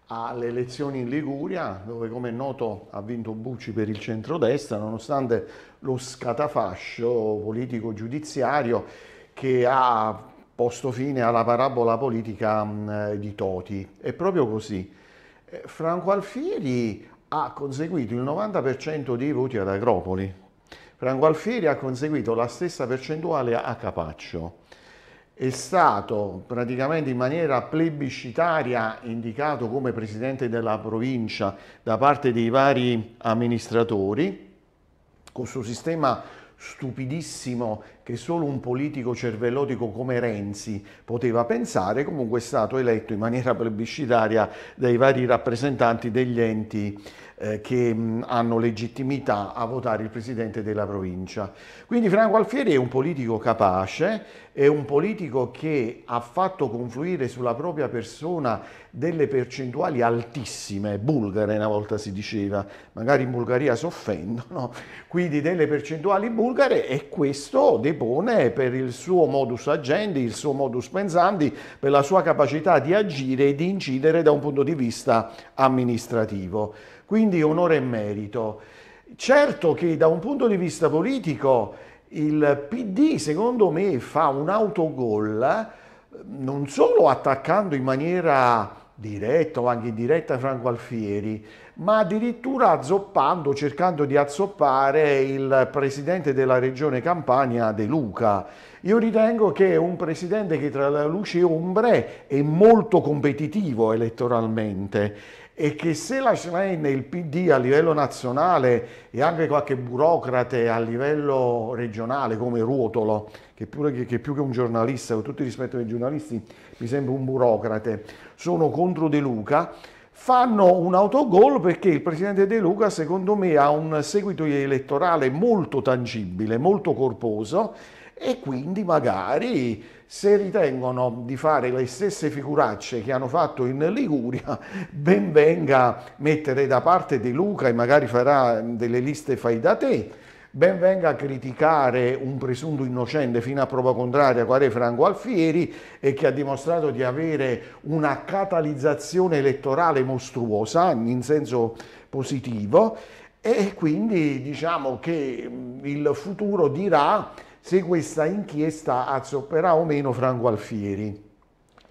alle elezioni in Liguria, dove come è noto ha vinto Bucci per il centrodestra, nonostante lo scatafascio politico-giudiziario che ha posto fine alla parabola politica di Toti. È proprio così. Eh, Franco Alfieri ha conseguito il 90% dei voti ad Agropoli. Franco Alfieri ha conseguito la stessa percentuale a Capaccio è stato praticamente in maniera plebiscitaria indicato come presidente della provincia da parte dei vari amministratori, con suo sistema stupidissimo che solo un politico cervellotico come Renzi poteva pensare, comunque è stato eletto in maniera plebiscitaria dai vari rappresentanti degli enti eh, che mh, hanno legittimità a votare il presidente della provincia. Quindi Franco Alfieri è un politico capace, è un politico che ha fatto confluire sulla propria persona delle percentuali altissime, bulgare una volta si diceva, magari in Bulgaria si offendono, quindi delle percentuali bulgare e questo depone per il suo modus agendi, il suo modus pensandi, per la sua capacità di agire e di incidere da un punto di vista amministrativo quindi onore e merito. Certo che da un punto di vista politico il PD secondo me fa un autogol non solo attaccando in maniera diretta o anche indiretta Franco Alfieri, ma addirittura azzoppando, cercando di azzoppare il presidente della regione Campania De Luca. Io ritengo che è un presidente che tra la luce e ombre è molto competitivo elettoralmente e che se la Schlein e il PD a livello nazionale e anche qualche burocrate a livello regionale come Ruotolo, che, pure, che più che un giornalista, con tutto il rispetto dei giornalisti, mi sembra un burocrate, sono contro De Luca, fanno un autogol perché il presidente De Luca secondo me ha un seguito elettorale molto tangibile, molto corposo e quindi magari se ritengono di fare le stesse figuracce che hanno fatto in Liguria, ben venga mettere da parte di Luca e magari farà delle liste fai da te, ben venga a criticare un presunto innocente fino a prova contraria quale Franco Alfieri e che ha dimostrato di avere una catalizzazione elettorale mostruosa in senso positivo e quindi diciamo che il futuro dirà se questa inchiesta azzopperà o meno Franco Alfieri.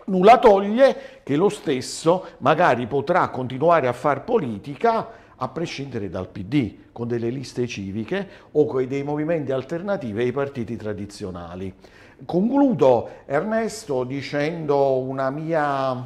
Nulla toglie che lo stesso magari potrà continuare a far politica a prescindere dal PD, con delle liste civiche o con dei movimenti alternativi ai partiti tradizionali. Concludo Ernesto dicendo una mia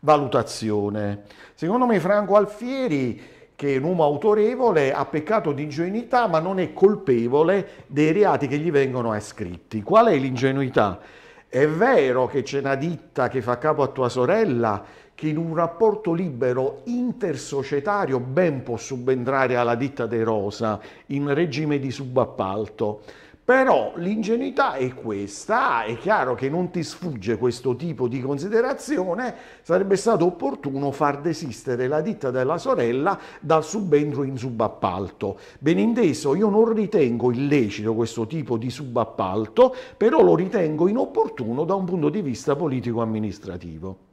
valutazione. Secondo me Franco Alfieri che è un uomo autorevole, ha peccato di ingenuità, ma non è colpevole dei reati che gli vengono ascritti. Qual è l'ingenuità? È vero che c'è una ditta che fa capo a tua sorella che in un rapporto libero intersocietario ben può subentrare alla ditta De Rosa in regime di subappalto. Però l'ingenuità è questa, è chiaro che non ti sfugge questo tipo di considerazione, sarebbe stato opportuno far desistere la ditta della sorella dal subentro in subappalto. Ben inteso, io non ritengo illecito questo tipo di subappalto, però lo ritengo inopportuno da un punto di vista politico-amministrativo.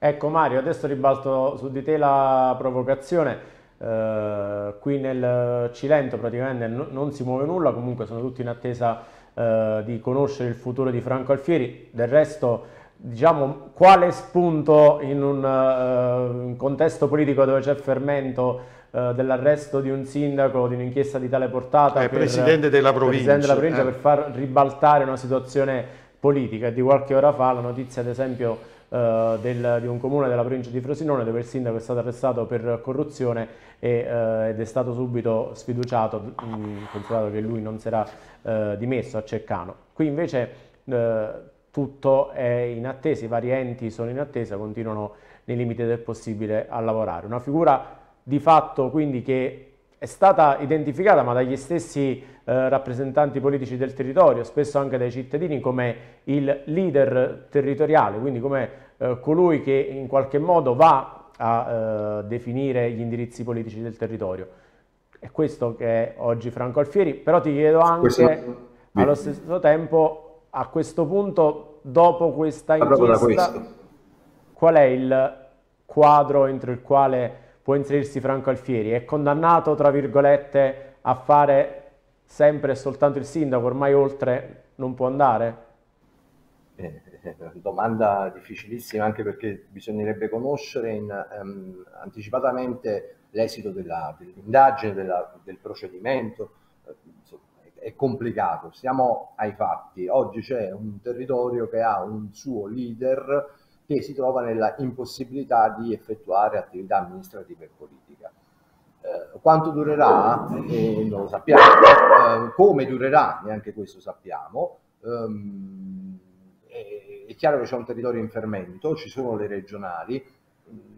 Ecco Mario, adesso ribalto su di te la provocazione. Uh, qui nel Cilento praticamente no, non si muove nulla, comunque sono tutti in attesa uh, di conoscere il futuro di Franco Alfieri. Del resto, diciamo, quale spunto in un, uh, un contesto politico dove c'è fermento dell'arresto di un sindaco, di un'inchiesta di tale portata, eh, per, presidente della provincia, presidente della provincia per far ribaltare una situazione politica. Di qualche ora fa la notizia, ad esempio, eh, del, di un comune della provincia di Frosinone dove il sindaco è stato arrestato per corruzione e, eh, ed è stato subito sfiduciato, mh, considerato che lui non era eh, dimesso a Ceccano. Qui invece eh, tutto è in attesa, i vari enti sono in attesa, continuano nei limiti del possibile a lavorare. Una figura di fatto quindi che è stata identificata ma dagli stessi eh, rappresentanti politici del territorio, spesso anche dai cittadini, come il leader territoriale, quindi come eh, colui che in qualche modo va a eh, definire gli indirizzi politici del territorio. È questo che è oggi Franco Alfieri, però ti chiedo anche questo... allo stesso tempo, a questo punto, dopo questa inchiesta, qual è il quadro entro il quale può inserirsi Franco Alfieri? È condannato, tra virgolette, a fare sempre e soltanto il sindaco, ormai oltre non può andare? Eh, domanda difficilissima anche perché bisognerebbe conoscere in, um, anticipatamente l'esito dell'indagine, della, del procedimento, è complicato, siamo ai fatti, oggi c'è un territorio che ha un suo leader che si trova nella impossibilità di effettuare attività amministrative e politica. Eh, quanto durerà? Eh, non lo sappiamo. Eh, come durerà? Neanche questo sappiamo. Um, è, chiaro che c'è un territorio in fermento, ci sono le regionali.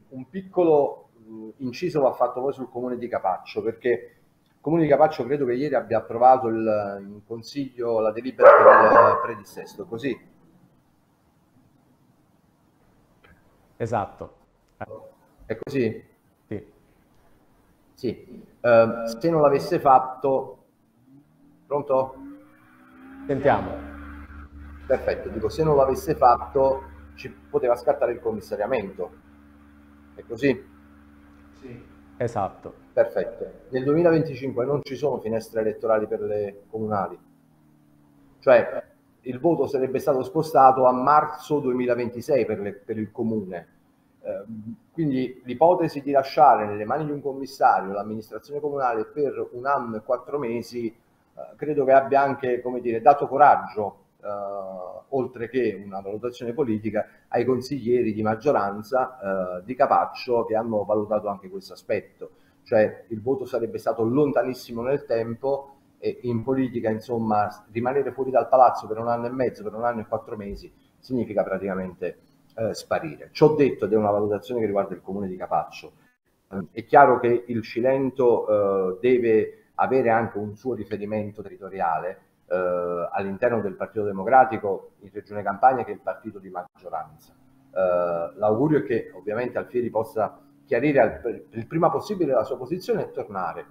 Un piccolo uh, inciso va fatto poi sul comune di Capaccio, perché il comune di Capaccio credo che ieri abbia approvato il, in consiglio la delibera il predissesto, così Esatto. È così? Sì. Sì. Uh, se non l'avesse fatto... Pronto? Sentiamo. Perfetto, dico, se non l'avesse fatto ci poteva scattare il commissariamento. È così? Sì. Esatto. Perfetto. Nel 2025 non ci sono finestre elettorali per le comunali. Cioè, il voto sarebbe stato spostato a marzo 2026 per, le, per il comune. Eh, quindi l'ipotesi di lasciare nelle mani di un commissario l'amministrazione comunale per un anno e quattro mesi eh, credo che abbia anche dire, dato coraggio, eh, oltre che una valutazione politica, ai consiglieri di maggioranza eh, di Capaccio che hanno valutato anche questo aspetto. Cioè il voto sarebbe stato lontanissimo nel tempo e in politica, insomma, rimanere fuori dal palazzo per un anno e mezzo, per un anno e quattro mesi, significa praticamente eh, sparire. Ciò detto, ed è una valutazione che riguarda il comune di Capaccio, eh, è chiaro che il Cilento eh, deve avere anche un suo riferimento territoriale eh, all'interno del Partito Democratico in Regione Campania, che è il partito di maggioranza. Eh, l'augurio è che ovviamente Alfieri possa chiarire al, il prima possibile la sua posizione e tornare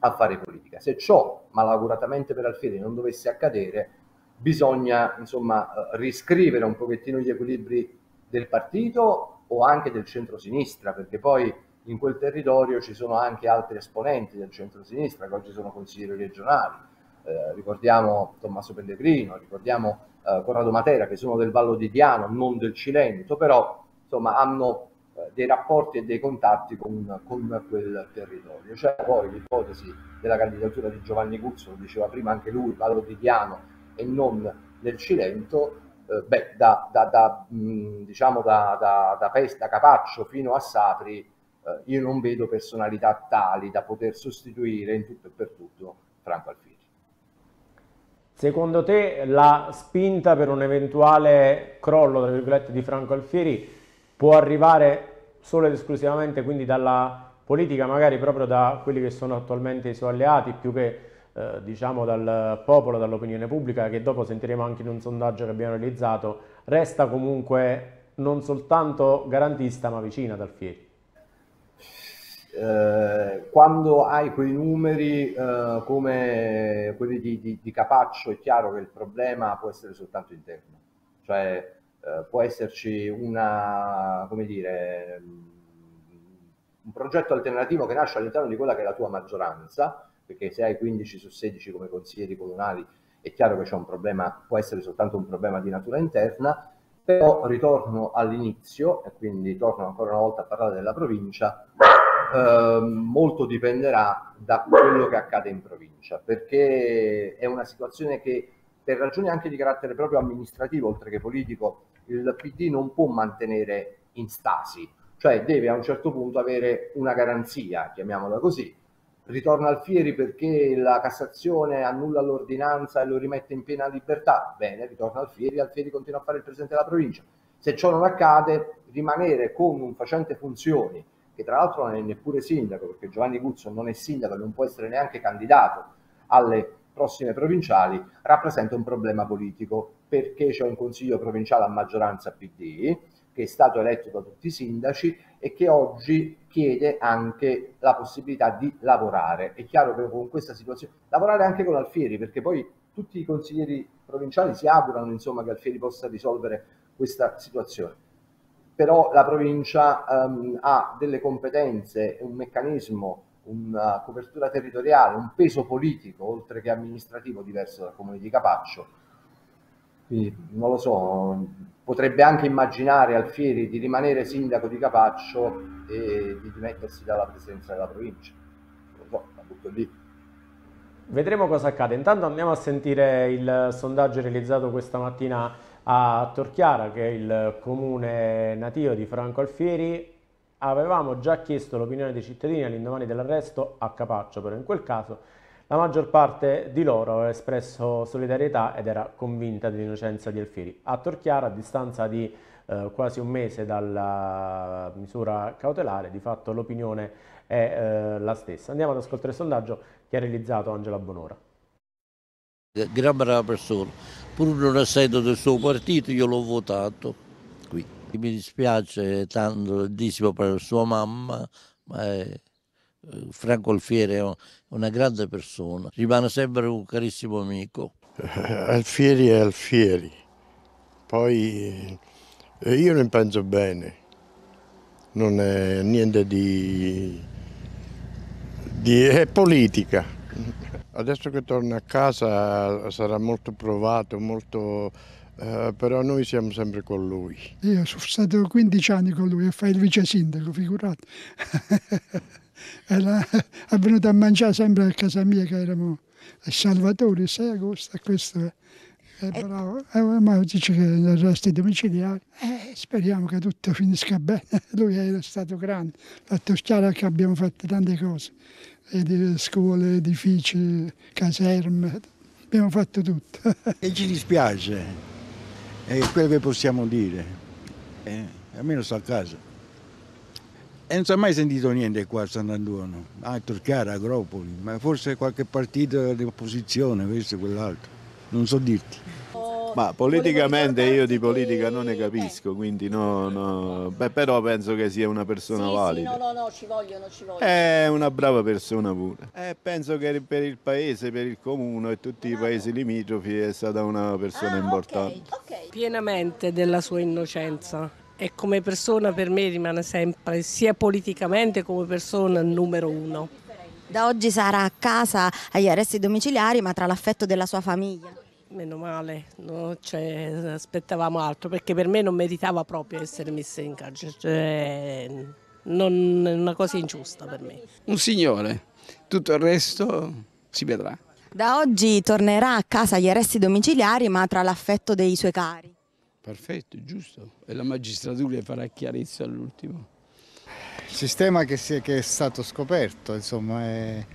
a fare politica. Se ciò malauguratamente per Alfieri non dovesse accadere, bisogna insomma eh, riscrivere un pochettino gli equilibri del partito o anche del centro-sinistra, perché poi in quel territorio ci sono anche altri esponenti del centro-sinistra che oggi sono consiglieri regionali. Eh, ricordiamo Tommaso Pellegrino, ricordiamo eh, Corrado Matera, che sono del Vallo di Diano, non del Cilento, però insomma hanno dei rapporti e dei contatti con, con quel territorio. C'è poi l'ipotesi della candidatura di Giovanni Guzzo, lo diceva prima anche lui, Vallo di Diano e non del Cilento, eh, beh, da, da, da, mh, diciamo da, da, da, Capaccio fino a Sapri, eh, io non vedo personalità tali da poter sostituire in tutto e per tutto Franco Alfieri. Secondo te la spinta per un eventuale crollo, di Franco Alfieri può arrivare solo ed esclusivamente quindi dalla politica, magari proprio da quelli che sono attualmente i suoi alleati, più che eh, diciamo dal popolo, dall'opinione pubblica, che dopo sentiremo anche in un sondaggio che abbiamo realizzato, resta comunque non soltanto garantista ma vicina ad Alfieri. Eh, quando hai quei numeri eh, come quelli di, di, di, Capaccio è chiaro che il problema può essere soltanto interno, cioè eh, può esserci una, come dire, un progetto alternativo che nasce all'interno di quella che è la tua maggioranza, perché se hai 15 su 16 come consiglieri comunali è chiaro che c'è un problema, può essere soltanto un problema di natura interna, però ritorno all'inizio e quindi torno ancora una volta a parlare della provincia, eh, molto dipenderà da quello che accade in provincia, perché è una situazione che per ragioni anche di carattere proprio amministrativo, oltre che politico, il PD non può mantenere in stasi, cioè deve a un certo punto avere una garanzia, chiamiamola così. Ritorna Alfieri perché la Cassazione annulla l'ordinanza e lo rimette in piena libertà. Bene, ritorna Alfieri, Alfieri continua a fare il presidente della provincia. Se ciò non accade, rimanere con un facente funzioni, che tra l'altro non è neppure sindaco, perché Giovanni Guzzo non è sindaco e non può essere neanche candidato alle prossime provinciali, rappresenta un problema politico, perché c'è un consiglio provinciale a maggioranza PD, che è stato eletto da tutti i sindaci e che oggi chiede anche la possibilità di lavorare. È chiaro che con questa situazione, lavorare anche con Alfieri, perché poi tutti i consiglieri provinciali si augurano insomma, che Alfieri possa risolvere questa situazione. Però la provincia um, ha delle competenze, un meccanismo, una copertura territoriale, un peso politico, oltre che amministrativo, diverso dal comune di Capaccio. Non lo so, potrebbe anche immaginare Alfieri di rimanere sindaco di Capaccio e di dimettersi dalla presidenza della provincia. Non lo so, la butto lì. Vedremo cosa accade. Intanto andiamo a sentire il sondaggio realizzato questa mattina a Torchiara, che è il comune nativo di Franco Alfieri. Avevamo già chiesto l'opinione dei cittadini all'indomani dell'arresto a Capaccio, però in quel caso la maggior parte di loro aveva espresso solidarietà ed era convinta dell'innocenza di Alfieri. A Torchiara, a distanza di eh, quasi un mese dalla misura cautelare, di fatto l'opinione è eh, la stessa. Andiamo ad ascoltare il sondaggio che ha realizzato Angela Bonora. Gran brava persona, pur non essendo del suo partito io l'ho votato qui. Mi dispiace tantissimo per sua mamma, ma è eh, Franco Alfieri è una grande persona, rimane sempre un carissimo amico. Alfieri è Alfieri, poi eh, io ne penso bene, non è niente di... di è politica. Adesso che torna a casa sarà molto provato, molto, eh, però noi siamo sempre con lui. Io sono stato 15 anni con lui a fare il vice sindaco, figurate. Era, è venuto a mangiare sempre a casa mia che eravamo a Salvatore, 6 agosto, questo è, è bravo. Eh, ma dice che l'arresto domiciliari, eh, speriamo che tutto finisca bene. Lui era stato grande, ha fatto chiaro che abbiamo fatto tante cose, scuole, edifici, caserme, abbiamo fatto tutto. E ci dispiace, è quello che possiamo dire, eh, almeno sto a casa. E non si è mai sentito niente qua a Sant'Antuono, a Turchiara, Agropoli, ma forse qualche partito di opposizione, questo e quell'altro, non so dirti. Ma politicamente io di politica non ne capisco, quindi no, no. Beh, però penso che sia una persona sì, valida. Sì, no, no, no, ci vogliono, ci vogliono. È una brava persona pure. Eh, penso che per il paese, per il comune e tutti i paesi limitrofi è stata una persona ah, importante. Okay, okay. Pienamente della sua innocenza e come persona per me rimane sempre, sia politicamente come persona, numero uno. Da oggi sarà a casa agli arresti domiciliari, ma tra l'affetto della sua famiglia. Meno male, no? cioè, aspettavamo altro, perché per me non meritava proprio essere messa in carcere, cioè, non è una cosa ingiusta per me. Un signore, tutto il resto si vedrà. Da oggi tornerà a casa agli arresti domiciliari, ma tra l'affetto dei suoi cari. Perfetto, giusto. E la magistratura farà chiarezza all'ultimo. Il sistema che, è, che è stato scoperto, insomma, è,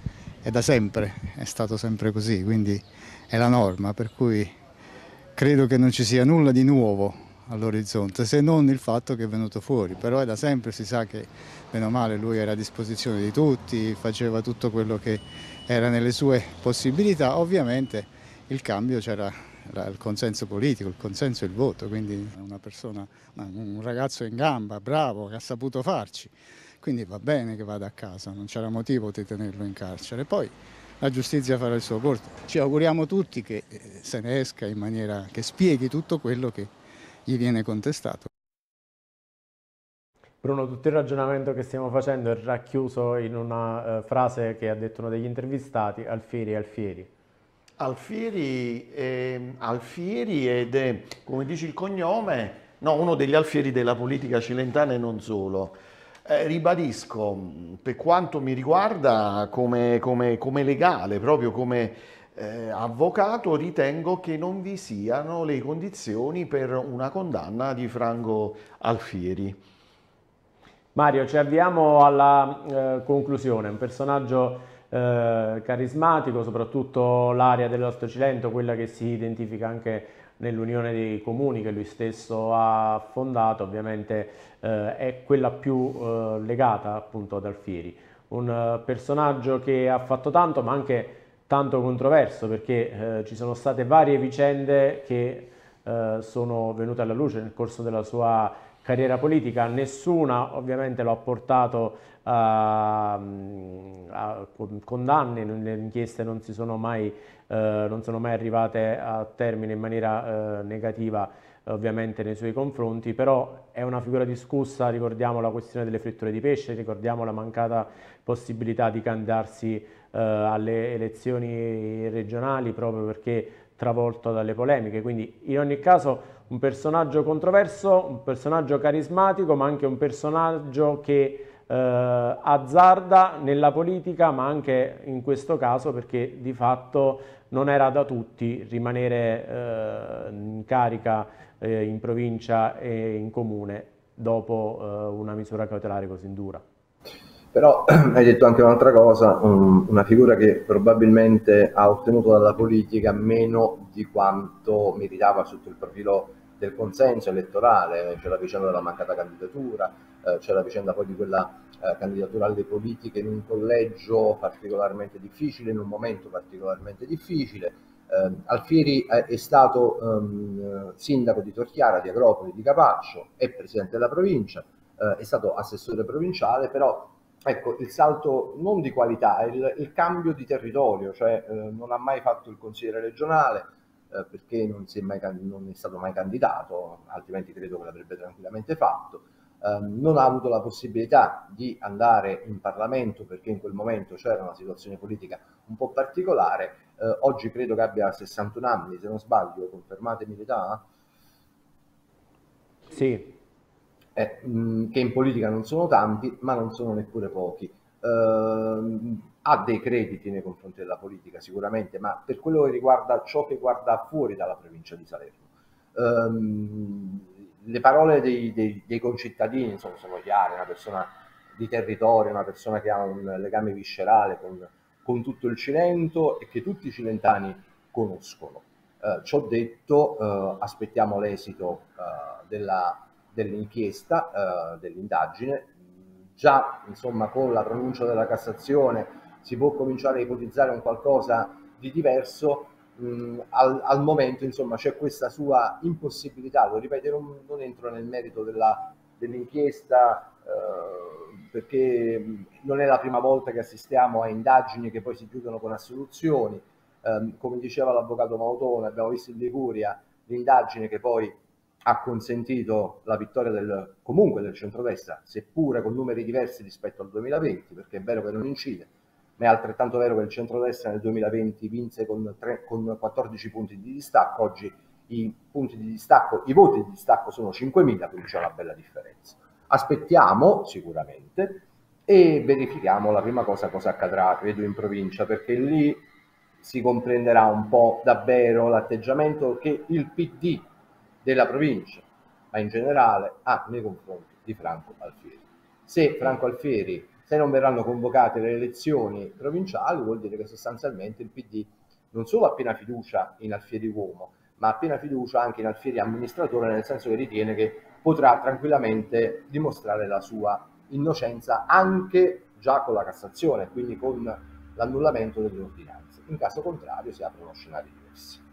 è, da sempre, è stato sempre così, quindi è la norma, per cui credo che non ci sia nulla di nuovo all'orizzonte, se non il fatto che è venuto fuori, però è da sempre, si sa che meno male lui era a disposizione di tutti, faceva tutto quello che era nelle sue possibilità, ovviamente il cambio c'era il consenso politico, il consenso e il voto, quindi una persona, un ragazzo in gamba, bravo, che ha saputo farci, quindi va bene che vada a casa, non c'era motivo di tenerlo in carcere. Poi la giustizia farà il suo corso. Ci auguriamo tutti che eh, se ne esca in maniera che spieghi tutto quello che gli viene contestato. Bruno, tutto il ragionamento che stiamo facendo è racchiuso in una uh, frase che ha detto uno degli intervistati, Alfieri Alfieri. Alfieri, eh, Alfieri ed è, come dice il cognome, no, uno degli alfieri della politica cilentana e non solo. Eh, ribadisco, per quanto mi riguarda, come, come, come legale, proprio come eh, avvocato ritengo che non vi siano le condizioni per una condanna di Franco Alfieri. Mario, ci avviamo alla eh, conclusione, un personaggio eh, carismatico, soprattutto l'area dell'Osto Cilento, quella che si identifica anche nell'Unione dei Comuni che lui stesso ha fondato, ovviamente eh, è quella più eh, legata appunto ad Alfieri. Un eh, personaggio che ha fatto tanto ma anche tanto controverso perché eh, ci sono state varie vicende che sono venute alla luce nel corso della sua carriera politica, nessuna ovviamente lo ha portato a, a condanne, le inchieste non, si sono mai, eh, non sono mai arrivate a termine in maniera eh, negativa ovviamente nei suoi confronti, però è una figura discussa, ricordiamo la questione delle fritture di pesce, ricordiamo la mancata possibilità di candidarsi eh, alle elezioni regionali proprio perché travolto dalle polemiche, quindi in ogni caso un personaggio controverso, un personaggio carismatico, ma anche un personaggio che eh, azzarda nella politica, ma anche in questo caso perché di fatto non era da tutti rimanere eh, in carica eh, in provincia e in comune dopo eh, una misura cautelare così dura. Però hai detto anche un'altra cosa, um, una figura che probabilmente ha ottenuto dalla politica meno di quanto meritava sotto il profilo del consenso elettorale, c'è la vicenda della mancata candidatura, eh, c'è la vicenda poi di quella eh, candidatura alle politiche in un collegio particolarmente difficile, in un momento particolarmente difficile. Eh, Alfieri è, è stato um, sindaco di Torchiara, di Agropoli, di Capaccio, è presidente della provincia, eh, è stato assessore provinciale, però ecco, il salto non di qualità, il, il cambio di territorio, cioè eh, non ha mai fatto il consigliere regionale eh, perché non, è mai, non, è stato mai candidato, altrimenti credo che l'avrebbe tranquillamente fatto. Eh, non ha avuto la possibilità di andare in Parlamento perché in quel momento c'era una situazione politica un po' particolare. Eh, oggi credo che abbia 61 anni, se non sbaglio, confermatemi l'età. Sì, eh, mh, che in politica non sono tanti, ma non sono neppure pochi. Uh, ha dei crediti nei confronti della politica sicuramente, ma per quello che riguarda ciò che guarda fuori dalla provincia di Salerno. Um, le parole dei, dei, dei concittadini insomma, sono chiare, una persona di territorio, una persona che ha un legame viscerale con, con tutto il Cilento e che tutti i cilentani conoscono. Uh, ciò detto, uh, aspettiamo l'esito della dell'inchiesta, eh, dell'indagine. Già insomma, con la pronuncia della Cassazione si può cominciare a ipotizzare un qualcosa di diverso. Mh, al, al, momento insomma, c'è questa sua impossibilità, lo ripeto, non, non entro nel merito della, dell'inchiesta eh, perché non è la prima volta che assistiamo a indagini che poi si chiudono con assoluzioni. Eh, come diceva l'avvocato Mautone, abbiamo visto in Liguria l'indagine che poi ha consentito la vittoria del, comunque del centrodestra, seppure con numeri diversi rispetto al 2020, perché è vero che non incide, ma è altrettanto vero che il centrodestra nel 2020 vinse con, 3, con 14 punti di distacco, oggi i punti di distacco, i voti di distacco sono 5.000, quindi c'è una bella differenza. Aspettiamo sicuramente e verifichiamo la prima cosa cosa accadrà, credo, in provincia, perché lì si comprenderà un po' davvero l'atteggiamento che il PD della provincia, ma in generale ha nei confronti di Franco Alfieri. Se Franco Alfieri, se non verranno convocate le elezioni provinciali, vuol dire che sostanzialmente il PD non solo ha piena fiducia in Alfieri uomo, ma ha piena fiducia anche in Alfieri amministratore, nel senso che ritiene che potrà tranquillamente dimostrare la sua innocenza anche già con la Cassazione, quindi con l'annullamento delle ordinanze. In caso contrario si aprono scenari diversi.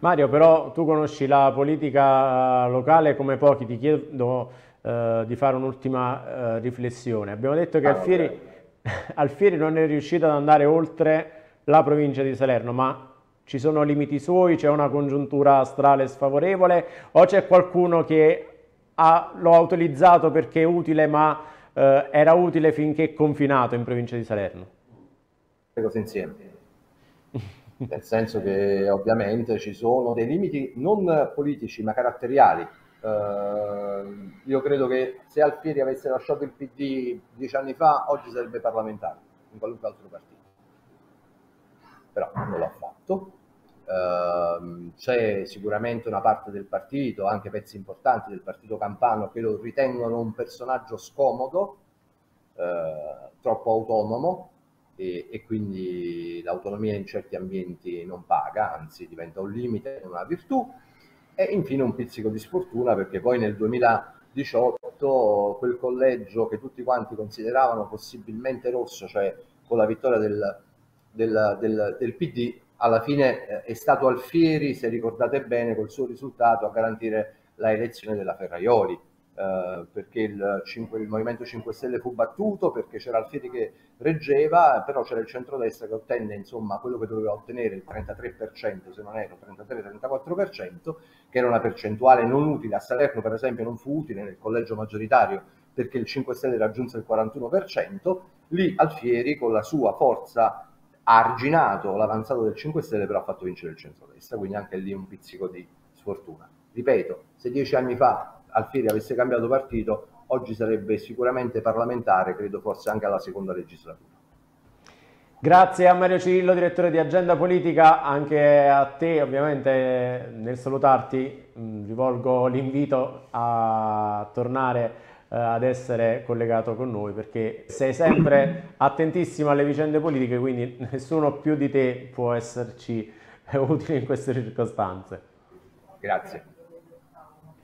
Mario, però tu conosci la politica eh, locale come pochi, ti chiedo eh, di fare un'ultima eh, riflessione. Abbiamo detto che ah, Alfieri, okay. Alfieri non è riuscito ad andare oltre la provincia di Salerno, ma ci sono limiti suoi, c'è una congiuntura astrale sfavorevole o c'è qualcuno che ha, lo ha utilizzato perché è utile ma eh, era utile finché confinato in provincia di Salerno? Le cose insieme nel senso che ovviamente ci sono dei limiti non politici ma caratteriali. Uh, io credo che se Alfieri avesse lasciato il PD dieci anni fa, oggi sarebbe parlamentare in qualunque altro partito. però non l'ha fatto. Uh, c'è sicuramente una parte del partito, anche pezzi importanti del partito campano, che lo ritengono un personaggio scomodo, uh, troppo autonomo, e, e, quindi l'autonomia in certi ambienti non paga, anzi diventa un limite, una virtù. E infine un pizzico di sfortuna perché poi nel 2018 quel collegio che tutti quanti consideravano possibilmente rosso, cioè con la vittoria del, del, del, del PD, alla fine eh, è stato Alfieri, se ricordate bene, col suo risultato a garantire la elezione della Ferraioli eh, perché il, 5, il, Movimento 5 Stelle fu battuto, perché c'era Alfieri che reggeva, però c'era il centrodestra che ottenne insomma quello che doveva ottenere il 33%, se non ero 33-34%, che era una percentuale non utile. A Salerno per esempio non fu utile nel collegio maggioritario perché il 5 Stelle raggiunse il 41%, lì Alfieri con la sua forza ha arginato l'avanzato del 5 Stelle però ha fatto vincere il centrodestra, quindi anche lì un pizzico di sfortuna. Ripeto, se dieci anni fa Alfieri avesse cambiato partito, oggi sarebbe sicuramente parlamentare, credo forse anche alla seconda legislatura. Grazie a Mario Cirillo, direttore di Agenda Politica, anche a te ovviamente nel salutarti mh, rivolgo l'invito a tornare eh, ad essere collegato con noi perché sei sempre attentissimo alle vicende politiche, quindi nessuno più di te può esserci utile in queste circostanze. Grazie.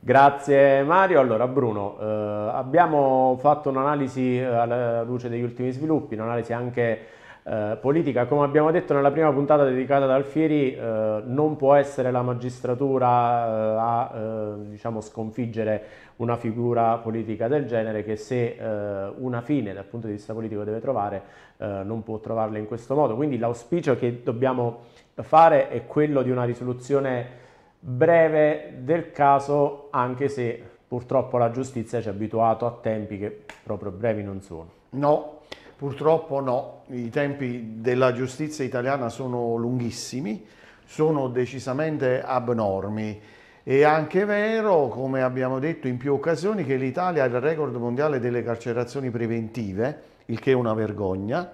Grazie Mario. Allora Bruno, eh, abbiamo fatto un'analisi eh, alla luce degli ultimi sviluppi, un'analisi anche eh, politica. Come abbiamo detto nella prima puntata dedicata ad Alfieri, eh, non può essere la magistratura eh, a eh, diciamo, sconfiggere una figura politica del genere che se una fine dal punto di vista politico deve trovare, non può trovarla in questo modo. Quindi l'auspicio che dobbiamo fare è quello di una risoluzione breve del caso, anche se purtroppo la giustizia ci ha abituato a tempi che proprio brevi non sono. No, purtroppo no. I tempi della giustizia italiana sono lunghissimi, sono decisamente abnormi. È anche vero, come abbiamo detto in più occasioni, che l'Italia ha il record mondiale delle carcerazioni preventive, il che è una vergogna,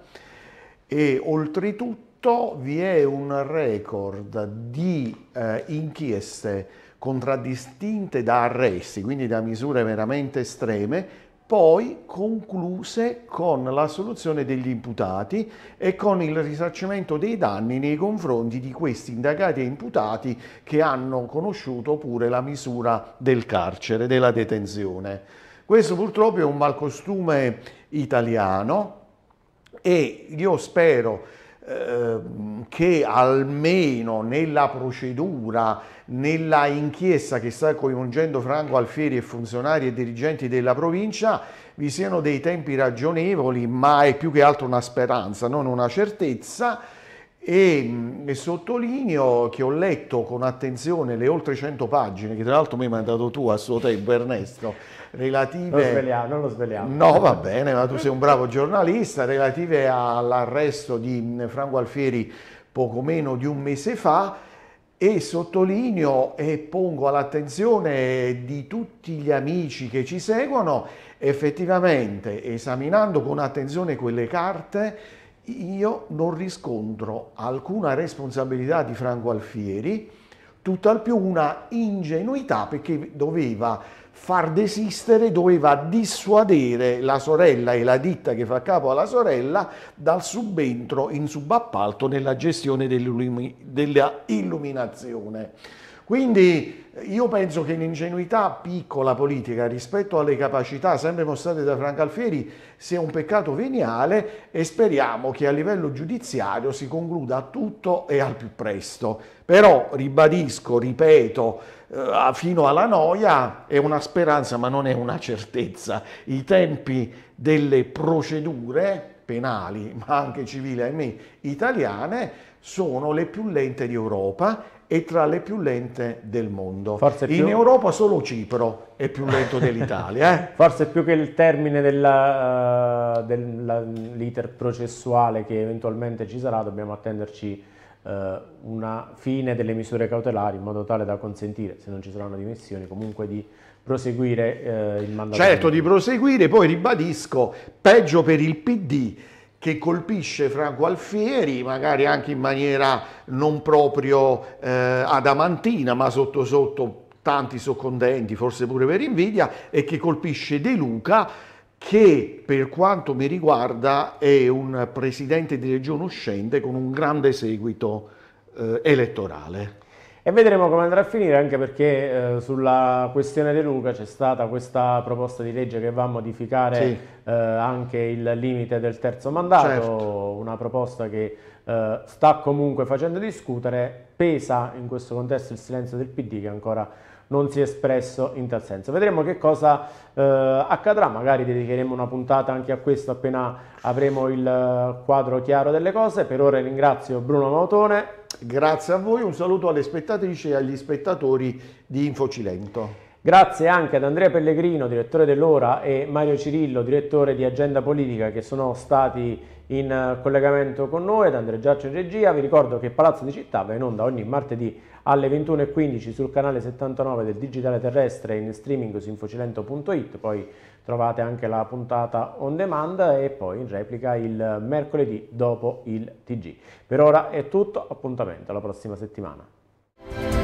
e oltretutto tutto vi è un record di eh, inchieste contraddistinte da arresti, quindi da misure veramente estreme, poi concluse con la soluzione degli imputati e con il risarcimento dei danni nei confronti di questi indagati e imputati che hanno conosciuto pure la misura del carcere, della detenzione. Questo purtroppo è un malcostume italiano e io spero che almeno nella procedura, nella inchiesta che sta coinvolgendo Franco Alfieri e funzionari e dirigenti della provincia, vi siano dei tempi ragionevoli, ma è più che altro una speranza, non una certezza. E, e, sottolineo che ho letto con attenzione le oltre 100 pagine che tra l'altro mi hai mandato tu a suo tempo Ernesto relative... Non, sveliamo, non lo sveliamo. No, va bene, ma tu sei un bravo giornalista, relative all'arresto di Franco Alfieri poco meno di un mese fa e sottolineo e pongo all'attenzione di tutti gli amici che ci seguono, effettivamente esaminando con attenzione quelle carte, io non riscontro alcuna responsabilità di Franco Alfieri, tutt'al più una ingenuità perché doveva far desistere, doveva dissuadere la sorella e la ditta che fa capo alla sorella dal subentro in subappalto nella gestione della illuminazione. Quindi io penso che l'ingenuità piccola politica rispetto alle capacità sempre mostrate da Franco Alfieri sia un peccato veniale e speriamo che a livello giudiziario si concluda tutto e al più presto. Però ribadisco, ripeto, eh, fino alla noia è una speranza ma non è una certezza. I tempi delle procedure penali, ma anche civili, ahimè, italiane, sono le più lente di Europa e tra le più lente del mondo. Forse In Europa solo Cipro è più lento dell'Italia. Eh? Forse più che il termine dell'iter uh, processuale che eventualmente ci sarà, dobbiamo attenderci una fine delle misure cautelari in modo tale da consentire, se non ci saranno dimissioni, comunque di proseguire uh, il mandato. Certo, di proseguire, poi ribadisco, peggio per il PD che colpisce Franco Alfieri, magari anche in maniera non proprio eh, adamantina, ma sotto sotto tanti sono contenti, forse pure per invidia, e che colpisce De Luca, che per quanto mi riguarda è un presidente di regione uscente con un grande seguito eh, elettorale. E vedremo come andrà a finire anche perché eh, sulla questione De Luca c'è stata questa proposta di legge che va a modificare sì. eh, anche il limite del terzo mandato, certo. una proposta che eh, sta comunque facendo discutere, pesa in questo contesto il silenzio del PD che ancora non si è espresso in tal senso. Vedremo che cosa eh, accadrà, magari dedicheremo una puntata anche a questo appena avremo il eh, quadro chiaro delle cose. Per ora ringrazio Bruno Mautone. Grazie a voi, un saluto alle spettatrici e agli spettatori di Infocilento. Grazie anche ad Andrea Pellegrino, direttore dell'Ora, e Mario Cirillo, direttore di Agenda Politica, che sono stati in eh, collegamento con noi, ad Andrea Giaccio in regia. Vi ricordo che Palazzo di Città va in onda ogni martedì alle 21.15 sul canale 79 del Digitale Terrestre in streaming su infocilento.it, poi trovate anche la puntata on demand e poi in replica il mercoledì dopo il TG. Per ora è tutto, appuntamento alla prossima settimana.